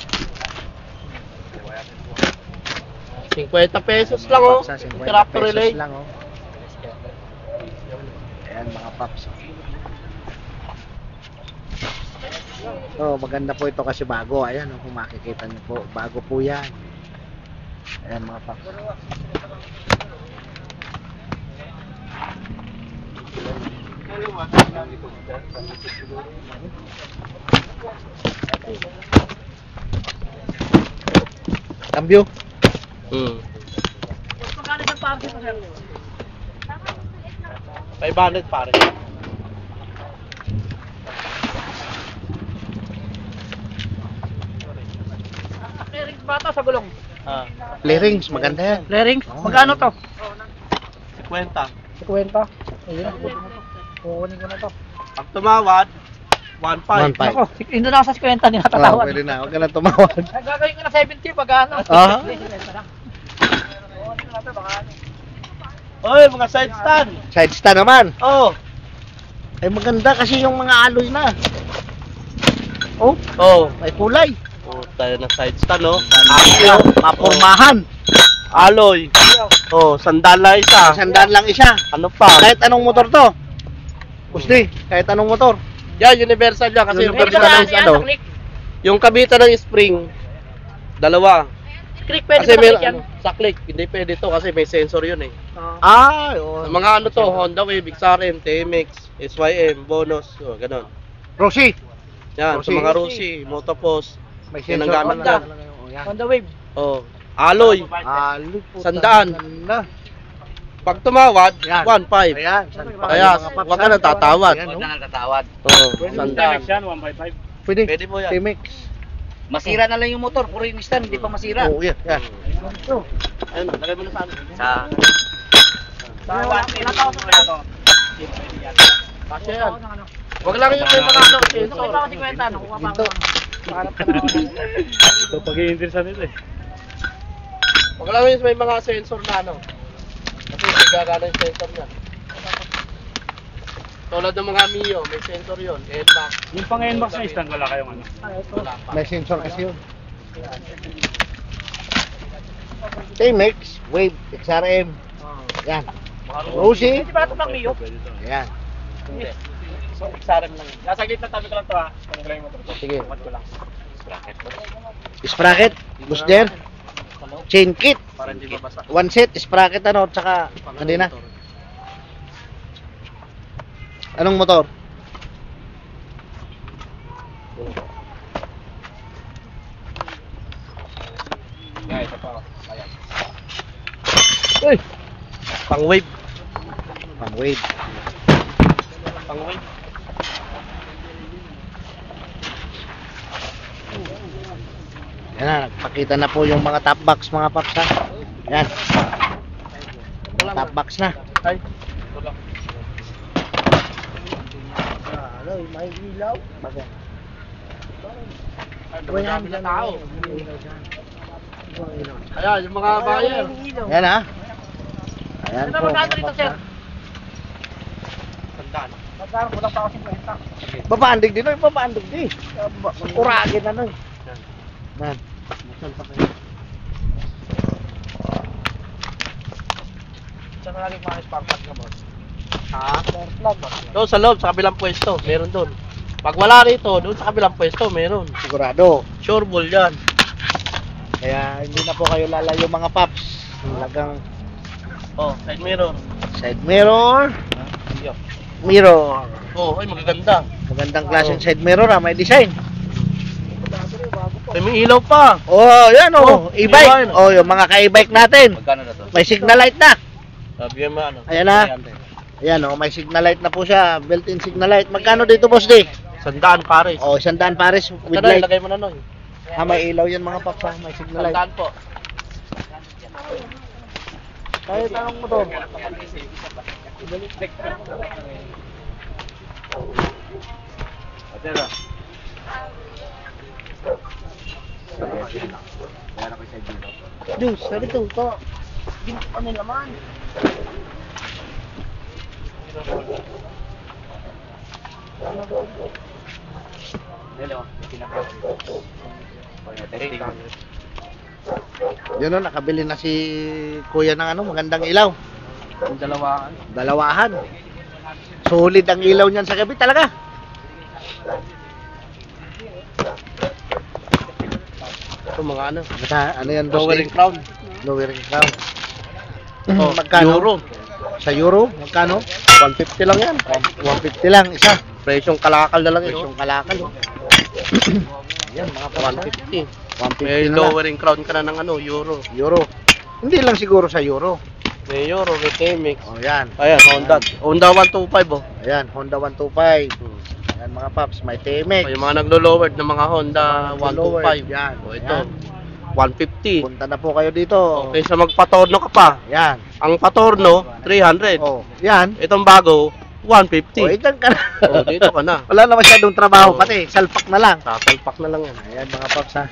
50 pesos lang, oh. 50 Interruptor pesos Relay. lang oh. Ayan mga paps. Oh, maganda po ito kasi bago. Ayan, oh, kung makikita niyo po, bago po 'yan. Ayan mga paps. Cambio. Hmm. 500 pare. Clearings bata sa gulong. Ah, Clearings, maganda yan. Clearings? Oh. Magkano to? 50. 50. Ayun. Kukunin ko na to. Pag tumawad, 1.5. 1.5. Ako, hindi na ako sa 50 din Oh, natatawad. pwede na. Huwag ka na tumawad. Gagawin ko na 70 pag ano. Ah? Oy, mga side stand. Side stand naman. Oh. Ay maganda kasi yung mga alloy na. Oh, Oh. may kulay. Oh, tayo ng side stand, oh. Alloy. Mapurmahan. Alloy. Oh, sandal lang isa. Sandaan lang isa. Ano pa? Kahit anong motor to. Gusti, kahit anong motor. Yan, universal yan kasi yung Universal kabitan yan, ng ano, yung kabitan ng spring, dalawa. Click pwede Kasi may, ano, sa click, hindi pwede to kasi may sensor yun eh. Ah, oo. Sa mga ano to, Honda Wave, XRM, TMX, SYM, bonus, oh, ganun. Rosie. Yan, Rusi. sa mga Rusi, Motopos, May Yan ang sensor gamit na. Oh, the wave. oh, Alloy. Alo, puta. Sandaan. Pag tumawad, Yan. 1.5. Ayan. Kaya, kayo, mga paps, wag ka ha? na tatawad. Huwag na nagtatawad. Oh, Pwede mo sandaan. yan, 155. Pwede. Pwede po yan. T-Mix. Masira na lang yung motor, puro yung stand, hindi pa masira. Oo, yan. Yan. Ayun, lagay mo na sa ano. Sa Sa 1,000 Kasi yan. Wag lang yung may mga ano, Ito sensor. pa kasi kwenta, nakuha pa ako. Ito pag-iinteresan nito eh. Wag lang yung may mga sensor na ano. Hindi gagana yung sensor niya. Tulad ng mga Mio, may sensor yun. NMAX. Yung pang inbox na stand, wala kayong ano. Wala pa. May sensor kasi yun. T-Mix, Wave, XRM. Yan. Rosie. Pwede ba ito pang Mio? Yan. Hindi. So, XRM lang. Nasa gitna tabi ko lang ito ha. Pag lang yung motor ko. Sige. Ko lang. Sprocket, booster, chain kit, Para hindi mabasa. one set, sprocket ano, tsaka kanina. Anong motor? Uy! Pang wave. Pang wave. Pang wave. Yan na, nagpakita na po yung mga top box mga paps ha. Yan. Mga top box na. Ay. Lang. Ano, may ilaw? Bakit? Ay, dami na tao. Ayan, yung mga buyer. Yan ha. Ayan po. mga dito sir? ha. Sandaan. Magkano? Kulang pa ako 50. Babaandig din, oy, babaandig din. Uragin na nun. Yan. Saan pa kayo? Saan na lagi mga spark plug na boss? Ha? Spark plug. Doon sa loob, sa kabilang pwesto, meron doon. Pag wala rito, doon sa kabilang pwesto, meron. Sigurado. Sure ball yan. Kaya hindi na po kayo lalayo mga paps. Talagang Oh, side mirror. side mirror, Yo. mirror. Oh, ay magaganda. Magandang klaseng side mirror ha, may design. Ay, may ilaw pa. Oh, yan oh, Oh, e-bike. Oh, yung mga ka-e-bike natin. magkano na to? May signal light na. Sabi mo ano. Ayan na. Ayan oh, may signal light na po siya. Built-in signal light. Magkano dito, Boss D? Sandaan pares. Oh, sandaan pares with na, light. ilagay mo na nun. Ha, may ilaw yan mga paps ha. May signal light. Sandaan po. Kahit anong motor. Atera. Diyos, sabi to. to. Ginto pa nila man. Dilo, pinaka. Testing. Yun o, nakabili na si kuya ng ano, magandang ilaw. Yung dalawa. Dalawahan. Solid ang ilaw niyan sa gabi talaga. Ito mga ano. Mata, ano yan, Lowering crown. Lowering crown. Oh, magkano? Euro. Sa euro, magkano? 150 lang yan. 150 lang isa. Presyong kalakal na lang yun. Presyong kalakal. oh. Yan, mga pala. 150. 150 May lowering crown ka na ng ano, euro. Euro. Hindi lang siguro sa euro. May euro, may TMX. Oh, yan. Ayan, Honda. Honda 125 oh. Ayan, Honda 125. Hmm. Ayan mga paps, may TMX. So, yung mga naglo-lowered ng mga Honda Naglo-lowered, 125. yan. O ito, Yan. 150. Punta na po kayo dito. Okay, sa magpatorno ka pa. Yan. Ang patorno, 300. Oh, yan. Itong bago, 150. Oh, itan ka na. Oh, dito ka na. Wala na masyadong trabaho, Oh. pati salpak na lang. Sasalpak na lang yan. Ayan mga paps ha.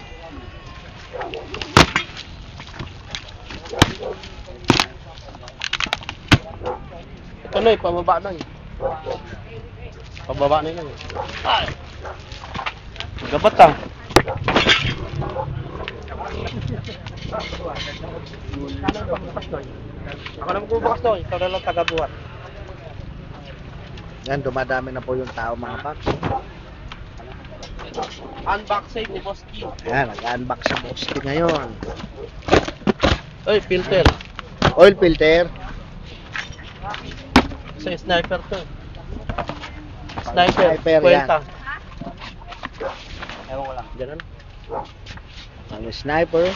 Ito na eh, pababa na eh. Pababa na lang eh. Gabat ah. Ako na magbubukas doon, ikaw na lang taga-buhat. Yan, dumadami na po yung tao mga paps. Unboxing ni Boss King. Ayan, nag-unbox sa Bosti ngayon. Oy, filter. Oil filter. Sa sniper to. Sniper, Sniper, kwenta. Ewan ko lang. Ganun. Ang sniper.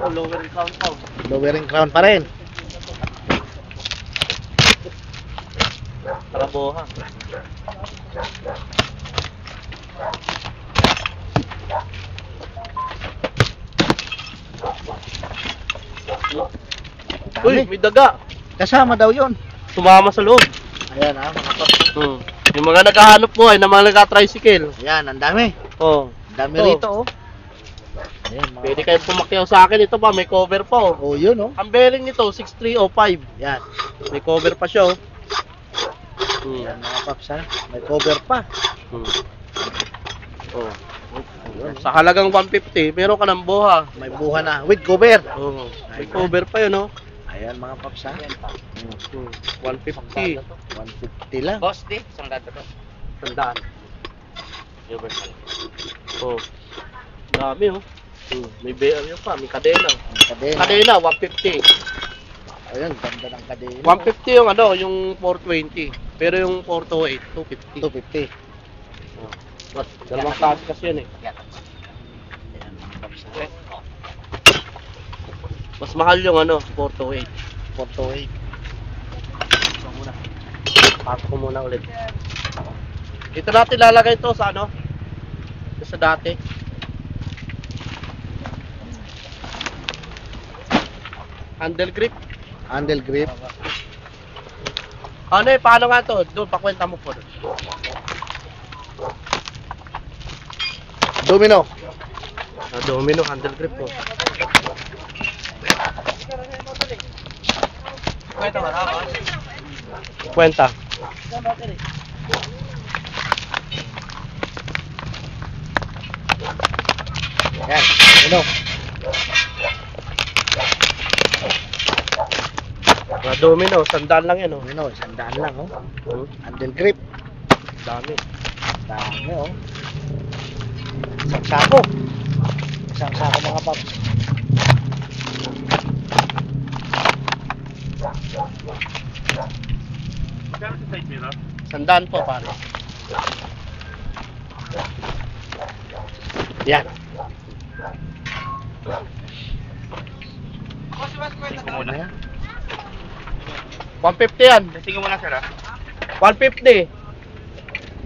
Oh, lower count count. Lowering crown pa rin. Karaboha. Uy, may daga. Kasama daw yun. Sumama sa loob. Ayan ah, mga paps. Hmm. Yung mga naghahanap buhay na mga nagka-tricycle. Ayan, ang dami. Oh. Ang dami Oh. rito oh. Ayan, mga Pwede paps. kayo pumakyaw sa akin. Ito pa, may cover pa oh. Oh, yun oh. Ang bearing nito, 6305. Yan. May cover pa siya oh. Hmm. Yan mga paps ha. May cover pa. Hmm. Oh. Sa halagang 150, meron ka ng buha. May buha na. With cover. Oh. May cover pa yun oh. Ayan mga paps ha. Hmm. Hmm. 150. 150 lang. Boss, di. Isang dado to. Tandaan. Universal. Oh. Dami oh. Hmm. May bearing pa, may kadena. Ang kadena. Kadena, 150. Ayun, ganda ng kadena. 150 yung ano, yung 420. Pero yung 428, 250. 250. Oh. Dalawang kasi yun eh. Yan. Ayan mga paps ha. Okay. Mas mahal yung ano, 428. 428. Ito muna. Pasok ko muna ulit. Dito natin lalagay ito sa ano? Sa dati. Handle grip. Handle grip. Ano eh, paano nga to? Doon, pakwenta mo po. Domino. Ah, domino, handle grip po. Kwenta. Yan. Domino. Ah, domino, sandaan lang yan oh. Domino. Isang daan lang oh. Hmm, Handle grip. dami. Dami oh. Isang sako. Isang sako mga paps. Mirror? Sandaan po pare. Yan. Tingnan ko muna. Ano yan? 150 yan. Tingnan mo na sir ah. 150.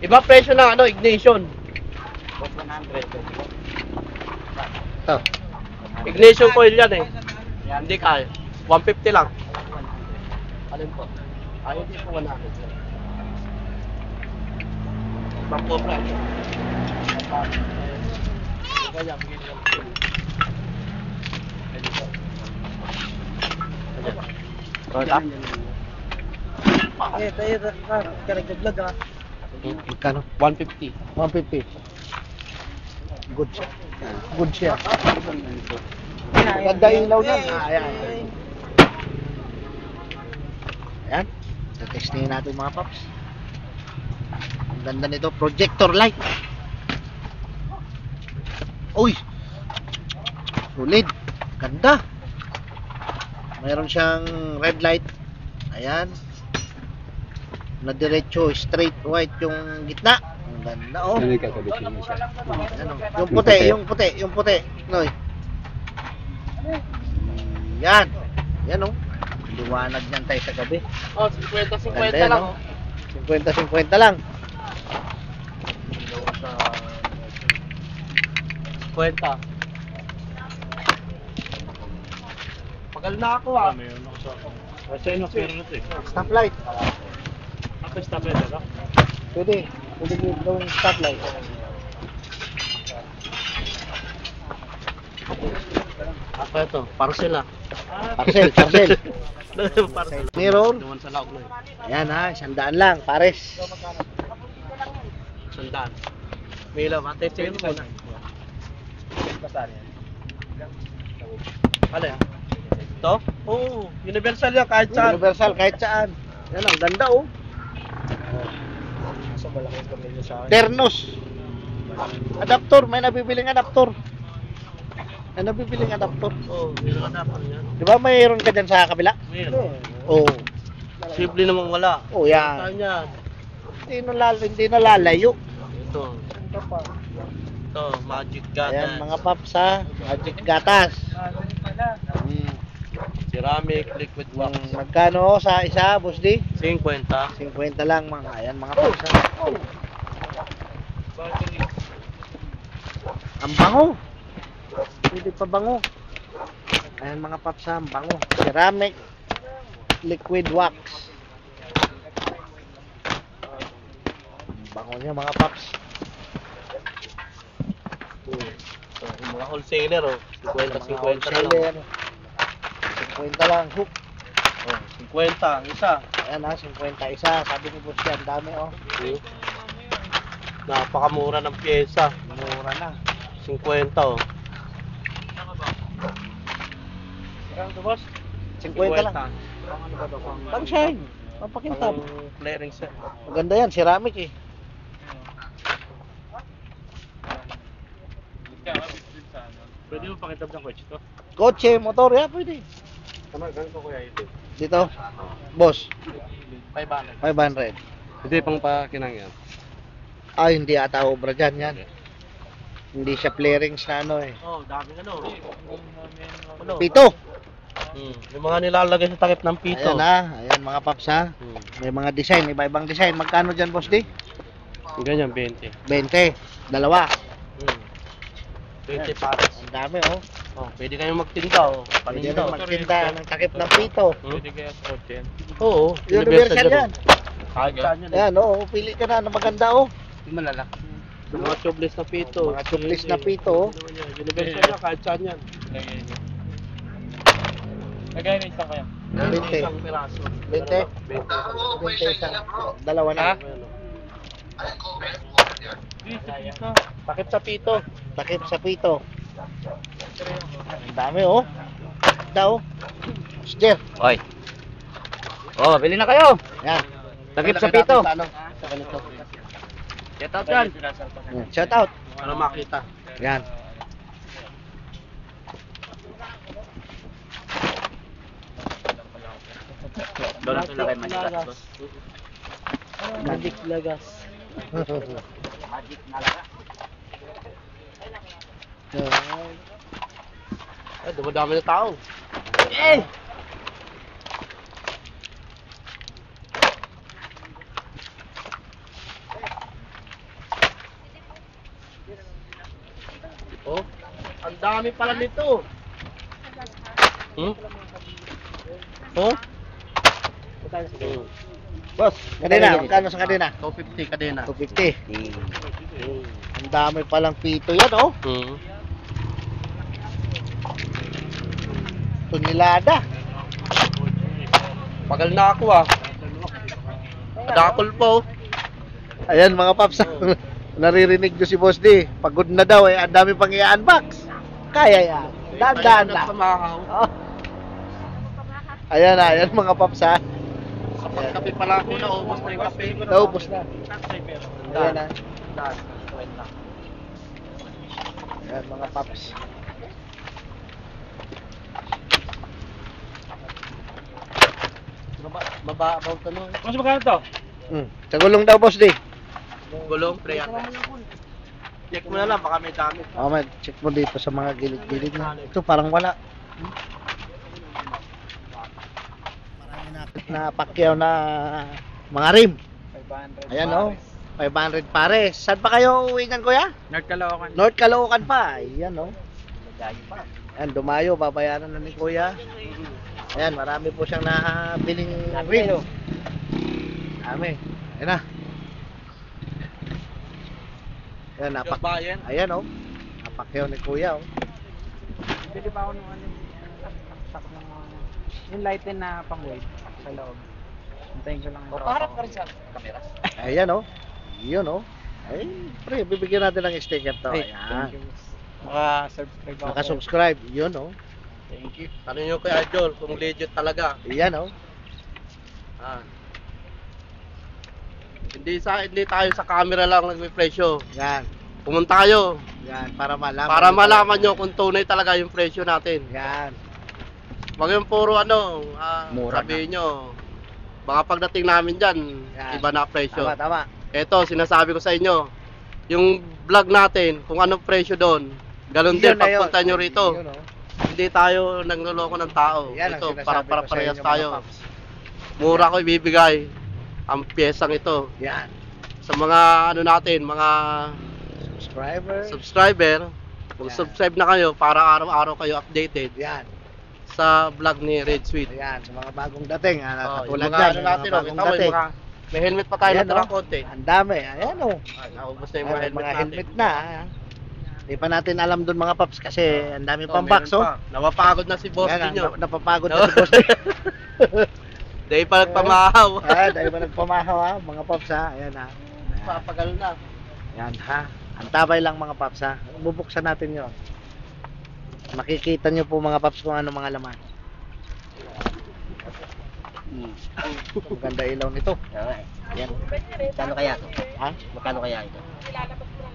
Iba presyo ng ano, ignition. Boss, 100. Ito. Ignition coil yan eh. Hindi kaya. 150 lang. Alin po? Ayaw din po 100. Pang-cobra. Kaya, bigyan lang. Ayan. Eh, tayo ka, nag-vlog ah. Magkano? 150. 150. Good siya. Good siya. Ganda ilaw nun. Ah, ayan. Ayan. Testingin natin mga paps. Ganda nito. Projector light. Uy! Solid. Ganda. Mayroon siyang red light. Ayan. Na diretso, straight white yung gitna. Ang ganda oh. Ano yung kakabit niya siya? Ano? Yung puti, yung puti, yung puti. Noy. Yan. Yan oh. Liwanag niyan tayo sa gabi. Oh, 50-50 Ganda yan, lang. no? Oh. 50-50 lang. 50. Pagal na ako ah. Ano yun? Ako sa ako. Kasi ano, meron ito eh. Stoplight. Ako stop ito, no? Pwede. Pwede yung gawing stoplight. Ako ito, parcel ah. Parcel, parcel. parcel. Mirror. Sa laog na eh. Ayan ha, isang daan lang. Pares. Sandaan. May ilaw, ate, check mo na. Saan yan? Ano yan? Ito? Oo, universal yan kahit saan. Universal kahit saan. Yan ang ganda oh. Sa malaking pamilya sa akin. Ternos. Adaptor, may nabibiling adaptor. May nabibiling adaptor. Oo, na pa yan. Di ba mayroon ka dyan sa kabila? Meron. Oo. Simple namang wala. Oh, yan. Saan yan? Hindi na, lal hindi na lalayo. Ito. Magic gatas. Ayan mga paps ha. Magic gatas. Mm. Ceramic, liquid wax. Mm, magkano sa isa, boss D? 50. 50 lang mga. Ayan mga paps ha. Ang bango. Pwede pa bango. Ayan mga paps ha, ang bango. Ceramic liquid wax. Ang bango niya mga paps. So, yung mga wholesaler, oh. 50, 50 na lang. Wholesaler. 50 lang. Hook. Oh, 50, ang isa. Ayan ha, 50 isa. Sabi ni boss yan, dami oh. Hmm. Napakamura ng pyesa. Mura na. 50, oh. 50 lang. Pang shine. Pampakintab. Ang flaring set. Maganda yan, ceramic eh. Pwede mo pakitab ng kotse to? Kotse, motor, ya, pwede. Tama, ganun ko kuya ito. Dito, boss, 500. 500. Hindi pang pakinang yan. Ay, hindi ata obra dyan yan. Hindi siya flarings na ano eh. Oh, daming ano. Ano? Pito. Hmm. Yung mga nilalagay sa takip ng pito. Ayan ha, ayan mga paps ha. Hmm. May mga design, iba-ibang design. Magkano dyan, boss di? Ganyan, 20. 20. Dalawa. Hmm. 20 pares. Ang dami oh. Oh, pwede kayong magtinda, oh. Pwede Paninda. rin magtinda ng takip ng pito. Hmm? kaya sa yan. Oo, Universal yan. Kahit saan yan. eh. Ayan oh, pili ka na na maganda oh. Malalaki. Yung mga tubeless na pito. Mga tubeless na pito, oh. Universal yan, kahit saan yan. Kagaya na isang kaya. 20. Isang piraso. 20? 20. 20 isa. Dalawa na. Oh. Takip sa pito. Takip sa pito. Ang dami oh. Oh. Jer. Oy. Oh, bili na kayo. Yan. Takip sa pito. Sa ano? Ganito. Shout out yan. Shout out. Para makita. Yan. Doon sila kay boss. Magic lagas. Magic na lang. Ay, dumadami na tao. Eh! Oh, ang dami pala nito. Hmm? Oh? Hmm. Boss, kadena. Magkano sa kadena? 250 kadena. 250. Hmm. Ang dami palang pito yan oh. Hmm. Tunilada. Pagal na ako ah. Kadakol po. Ayan mga paps. Naririnig ko si Boss D. Pagod na daw eh. Ang dami pang i-unbox. Kaya yan. Dahan-dahan lang. Oh. Ayan na, ayan mga paps ha. Kapag kape pala ako na, ubos na yung kape. Naubos na. Ayan na. Dan, kwenta. Ayan mga paps. Maba, mababaw to no. Mas magkano to? Hmm. Sa gulong daw Boss D. Gulong, pre Check mo na lang, baka may dami. Oh, man, check mo dito sa mga gilid-gilid na. Ito parang wala. Na na pakyaw na mga rim. 500. Ayan oh. 500 pares. Saan pa kayo uwi niyan, kuya? North Caloocan. North Caloocan pa. Ayan oh. Ayan, dumayo, babayaran na ni kuya. Ayan, marami po siyang nabiling rim. Dami. Ayan na. Ayan, napak. Ayan oh. Napakyaw ni kuya oh. Bili pa ako ng ano yung lighten na pang wave sa loob. Hintayin ko lang. O, paharap ka rin sa camera. Ayan oh. Yun oh. Ay, pre, bibigyan natin ng sticker to. Ay, Ayan. thank you. Maka-subscribe ako. Naka-subscribe. Yun, oh. Thank you. Ano nyo kay Idol, kung legit talaga. Yan, oh. Ah. Hindi sa hindi tayo sa camera lang nagme-presyo. Yan. Pumunta kayo Yan. Para malaman. para malaman nyo kung tunay talaga yung presyo natin. Yan. Wag yung puro ano, ah, Mura sabihin nyo. Baka pagdating namin dyan, Yan. iba na presyo. Tama, tama. Ito, sinasabi ko sa inyo, yung vlog natin, kung anong presyo doon, ganun din Yun na yun. pagpunta nyo rito. Yun, oh. Hindi tayo nagloloko ng tao. Yan ang ito, sinasabi para para ko sa parehas inyo, mga tayo. paps. Mura ko ibibigay ang piyesang ito Yan. sa mga ano natin, mga Subscriber. subscriber. Yan. Mag-subscribe na kayo para araw-araw kayo updated Yan. Sa vlog ni Red Sweet. Ayan, sa mga bagong dating. Ah, Oh, katulad dyan, ano natin, mga oh, bagong kita mo, mga, may helmet pa tayo Ayan, na oh. konti. Ang dami. Ayan, oh. Ay, naubos na yung Ayan, mga helmet, mga natin. helmet na. ah. Hindi pa natin alam doon mga paps kasi ang dami Oh, pang box, oh. pa. Napapagod na si boss Ayan, ninyo. na- napapagod No? na si boss. Dahil pa nagpamahaw. Ayan, dahil ba nagpamahaw ha, mga paps ha. Ayan ha. Papagal na. Ayan ha. Antabay lang mga paps ha. Bubuksan natin yon. Makikita nyo po mga paps kung ano mga laman. Hmm. Maganda ilaw nito. Yan. Magkano kaya ito? Ha? Magkano kaya ito?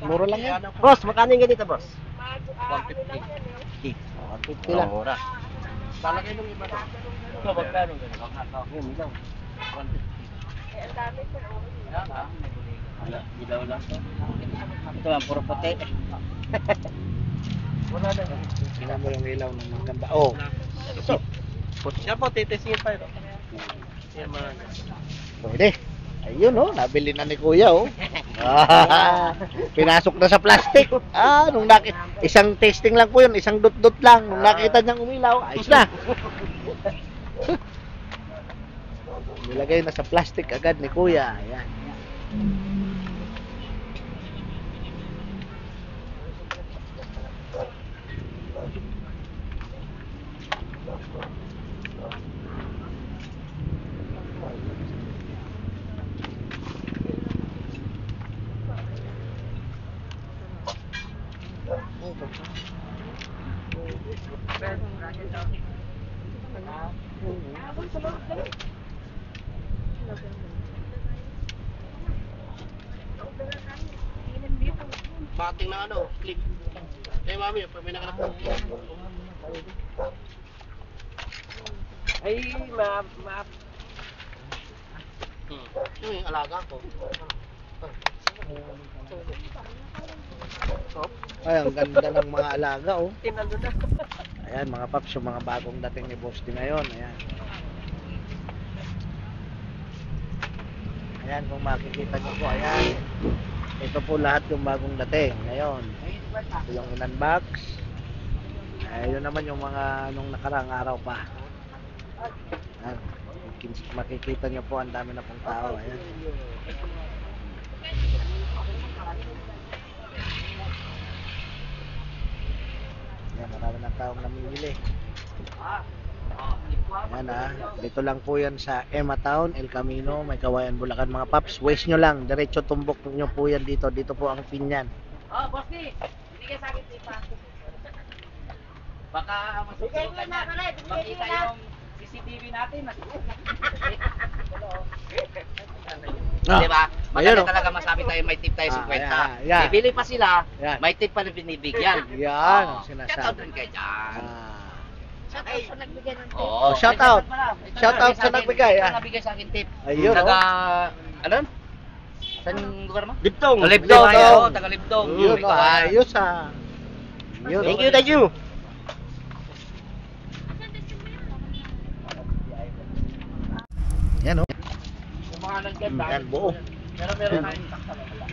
Mura lang yan. Boss, magkano yung ganito, boss? 150. 150 lang. Mura. Talagay nung iba na. Ito, magkano ganun? Yung ilaw. 150. Wala, ilaw lang. Ito ang puro puti. Wala na. Tingnan mo yung ilaw ng maganda. Oh. Ito. Siya po, titesingin tayo. Yan mga Pwede. Ayun oh, nabili na ni Kuya oh. Ah, pinasok na sa plastic. Ah, nung naki isang testing lang po 'yun, isang dot-dot lang. Nung nakita niyang umilaw, ayos na. Nilagay na sa plastic agad ni Kuya. Ayan. Bating na ano, click. Eh mami, pag may nakalap Ay, ma... ma Hmm. Yung yung alaga ko. Ay, ang ganda ng mga alaga oh. tinalo na. Ayan, mga paps, yung mga bagong dating ni Boss din ngayon. Ayan. Ayan, kung makikita nyo po, ayan. Ito po lahat yung bagong dating ngayon. Ito yung inan box. Ayun naman yung mga nung nakarang araw pa. Ayan. Makikita nyo po, ang dami na pong tao. Ayan. Ayan, marami na taong namimili. Ayan ah, dito lang po yan sa Emma Town, El Camino, may kawayan Bulacan mga paps. Waste nyo lang, diretso tumbok nyo po yan dito. Dito po ang pin yan. Oh, boss ni. Binigay sa akin si Pa. Baka masusukan na. Makita yung CCTV natin. Ah, Di ba? ayun, Maganda oh. talaga masabi tayo may tip tayo Ah, 50. ayan, ayan. Bibili pa sila, Yan. may tip pa na binibigyan. Yan Oo. ang sinasabi. Shout out rin kayo dyan. Ah. Ay, Oh, Oo. shout may out. dapat pala. Ito Shout na, out may sa akin- nagbigay, ito ah. nabigay sa akin tip. Ayun, Taga, oh. ano? Saan lugar mo? Liptong. Libdong. Libdong. Oo, taga Libdong. Yun, oh, kawayan. ayos ah. Yun, Thank oh. you, thank you. Yan oh. Yung mga nandyan, Mm, Yan, buo. Pero meron tayong takta na wala.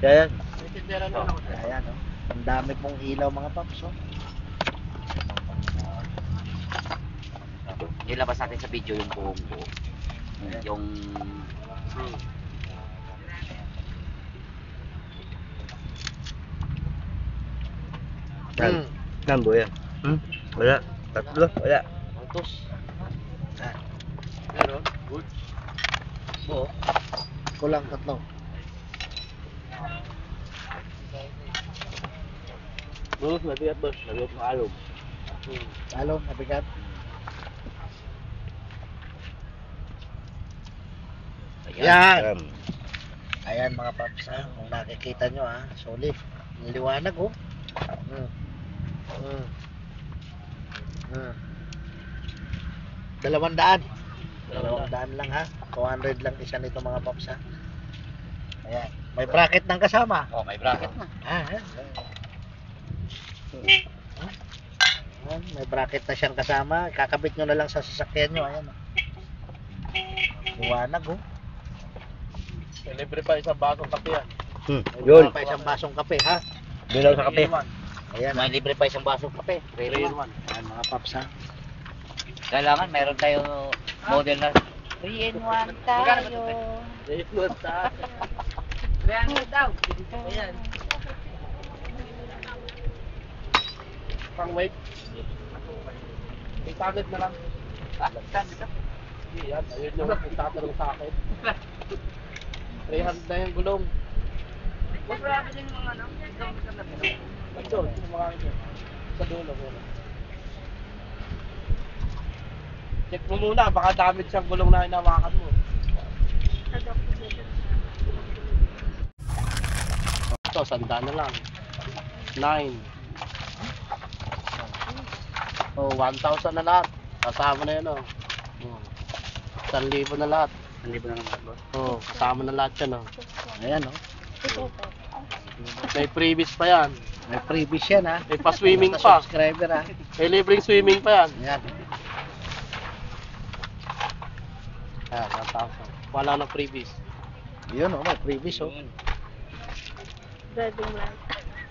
Yan. May tindera na ako. Ayan oh. Ang dami pong ilaw mga paps oh. Nilabas natin sa video yung buong buo. Yung Mm. Nambo yan. Hmm? Wala. Tatlo. Wala. Utos. Yan. Meron. Buo. Kulang tatlo. Boss, mabigat boss. Mabigat ng alog. Lalo, mabigat. Yan. Ayan mga paps ha, kung nakikita nyo ha, solid. Liwanag oh. Mm. Mm. Mm. Dalawang daan. Dalawang daan lang ha. 200 lang isa nito mga paps ha. Ayan. May bracket ng kasama. Oh, may bracket na. Ah, ah. Ayan, may bracket na siyang kasama. Kakabit nyo na lang sa sasakyan nyo. Ayan. oh. Liwanag oh. May libre pa isang basong kape yan. Hmm. Yun. Pa isang basong kape ha. Bilang sa kape. Ayan. May libre pa isang basong kape. 3 in 1. Ayan mga paps ha. Kailangan meron tayo model na 3 in 1 tayo. 3 in 1 sa 300 daw. Ayan. Pang wave. May target na lang. Ah, dito? Hindi yan. Ayun yung tatanong sa akin. 300 na yung gulong. Mas marami din mga ano. Nandun, sino makakita? Sa dulo. Muna. Check mo muna, baka damage siyang gulong na hinawakan mo. Ito, sanda na lang. 9. Oh, 1,000 na lahat. Kasama na yun, oh. Oh. 1,000 na lahat. 1,000 na boss. Oh, kasama na lahat yan, oh. Ayan oh. May previous pa yan. May freebies yan ha. May pa-swimming pa. subscriber ha. May libreng swimming pa yan. Ayan. Ayan, 1,000. Wala nang previous. Yun oh, may freebies oh. Driving light.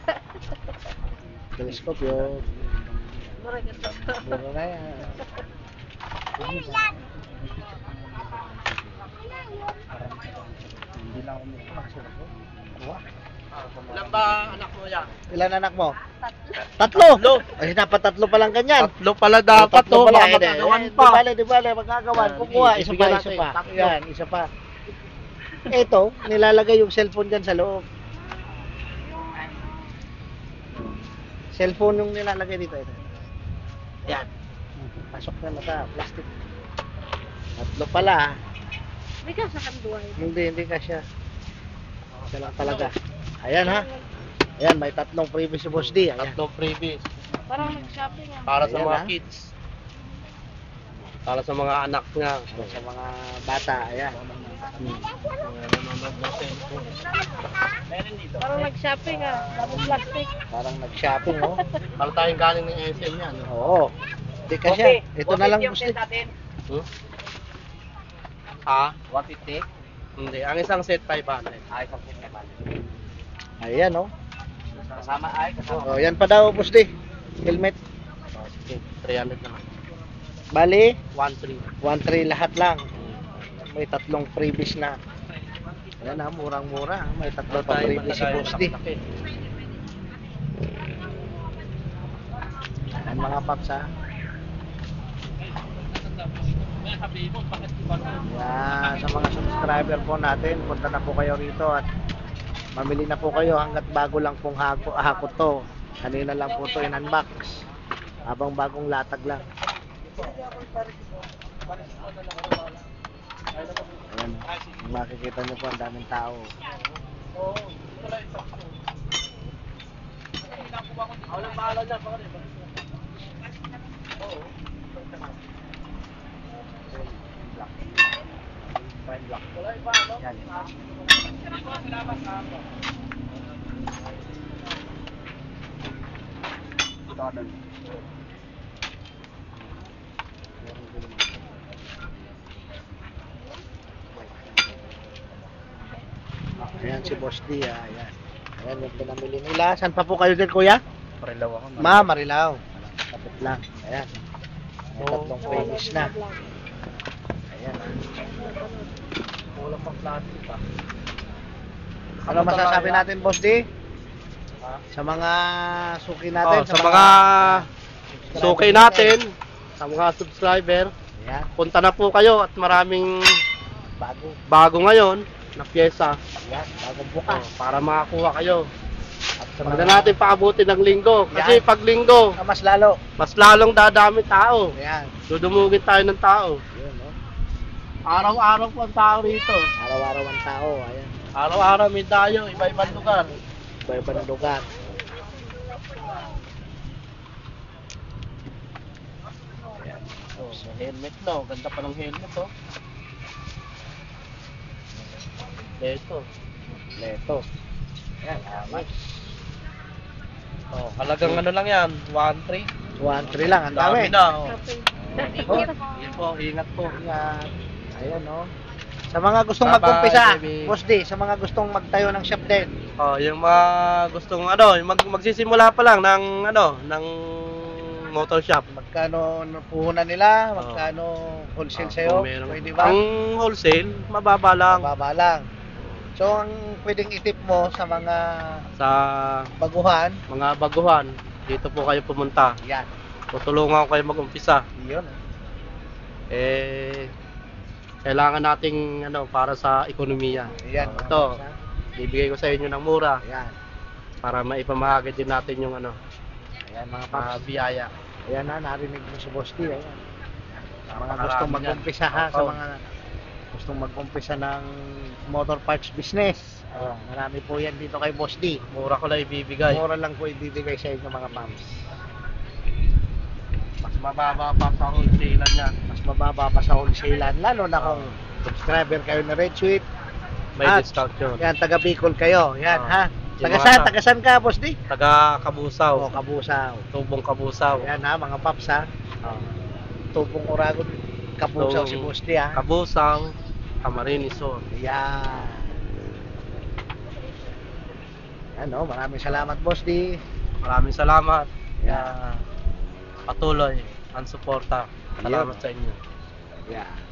Telescope yun. Mura na yan. Hindi lang ako magpapasok ako. Ilan ba anak mo yan? Ilan anak mo? Tatlo. Tatlo. Ay, dapat tatlo pa lang ganyan. Tatlo pala dapat, Tatlo no? pala, Baka eh, magkagawan eh, pa. Di bale, di bale, magkagawan. Ah, Kukuha, isa pa, isa pa. Yan, isa pa. Ito, nilalagay yung cellphone dyan sa loob. Cellphone yung nilalagay dito. Ito. Yan. Pasok na sa plastic. Tatlo pala. May ka sa kanduay. Hindi, hindi kasya. Isa lang talaga. Ayan ha. Ayan, may tatlong previous si Boss D. Ayan. Tatlong previous. Parang nag-shopping ah. Para sa Ayan, mga ah. kids. Para sa mga anak niya. Sa mga bata. Ayan. Parang nag-shopping ah. Tapos plastic. Parang nag-shopping, oh. Para tayong galing ng SM yan. no? Oo. Hindi kasya. Ito na lang, Boss D. Hmm? Ha? 150? Hindi. Ang isang set 500. Ay, sa naman. Ayan, oh. Kasama ay, kasama. Oh, yan pa daw, D. Helmet. Oh, sige. 300 naman. Bali, 1-3. 1-3 lahat lang. May tatlong freebies na. Ayan ha, murang-mura. May tatlong pa freebies si D. Ayan mga paps ha. Yan, sa mga subscriber po natin, punta na po kayo rito at mamili na po kayo hanggat bago lang pong hako, hakot to. Kanina lang po to in-unbox. Habang bagong latag lang. Ayan, makikita nyo po ang daming tao. Ako lang bahala Yan. Ayan si Boss D, ah, ayan. Ayan yung pinamili nila. Saan pa po kayo din, kuya? Parilaw ako. Ma, Marilao. Kapit lang. Ayan. May tatlong finish na. Ayan. ah. Wala pang plastic pa. Ano masasabi natin, Boss D? Ha? Sa mga suki natin? Oh, sa mga suki natin, sa mga subscriber, Ayan, punta na po kayo at maraming bago. bago ngayon na pyesa Ayan, bagong oh, bukas. para makakuha kayo. At sa na natin paabutin ng linggo. Kasi Yan. pag linggo, Ah, mas lalo. mas lalong dadami tao. Ayan. Dudumugin tayo ng tao. No? Araw-araw po ang tao rito. Araw-araw ang tao. Ayan. Araw-araw may tayo, iba-ibang lugar. Iba-ibang lugar. Oh, so helmet no, ganda pa ng helmet oh. Ito. Leto. Ayan, amat. Oh, halagang ano lang yan, 1-3. 1-3 lang, ang dami. na. Oh. Oh, Yan po, ingat po. Ingat. Ayan, no? Sa mga gustong Bye-bye, mag-umpisa, baby. Boss D, sa mga gustong magtayo ng shop din, Oh, yung mga gustong ano, yung mag magsisimula pa lang ng ano, ng motor shop. magkano puhunan nila, Oo. magkano wholesale Oh, sa'yo, meron- pwede ba? Ang wholesale, mababa lang Mababa lang. So, ang pwedeng itip mo sa mga sa baguhan, mga baguhan. Dito po kayo pumunta. yan. Tutulungan ko kayo mag-umpisa. Yun. Eh kailangan nating ano para sa ekonomiya. Yan. Mga ito, bibigay ko sa inyo ng mura Ayan. para maipamahagi din natin yung ano, Ayan mga mga paps. biyaya. Ayan na, narinig mo si Boss D. Ayan. Mga Napakarami gustong yan. mag-umpisa ha, sa mga gustong mag-umpisa ng motor parts business. Oh, marami po yan dito kay Boss D. Mura ko lang ibibigay. Mura lang po ibibigay sa inyo mga paps. Mas mababa pa sa wholesale yan. Mas mababa pa sa wholesalan, lalo na kung subscriber kayo na Red Sweet. May At- discount yun. Yan, taga Bicol kayo. Yan, Oo. ha? Taga saan? ta- Taga saan ka, Boss D? Taga Kabusaw. Oh, Kabusaw. Tubong Kabusaw. Yan ha, mga paps ha. Oh. Tubong Uragon, Kabusaw Tubong- si Boss D ha. Kabusaw, Camarines Sur. Yan. Ano, maraming salamat, Boss D. Maraming salamat. Yeah. Patuloy ang suporta. Salamat Yun. sa inyo. Yeah.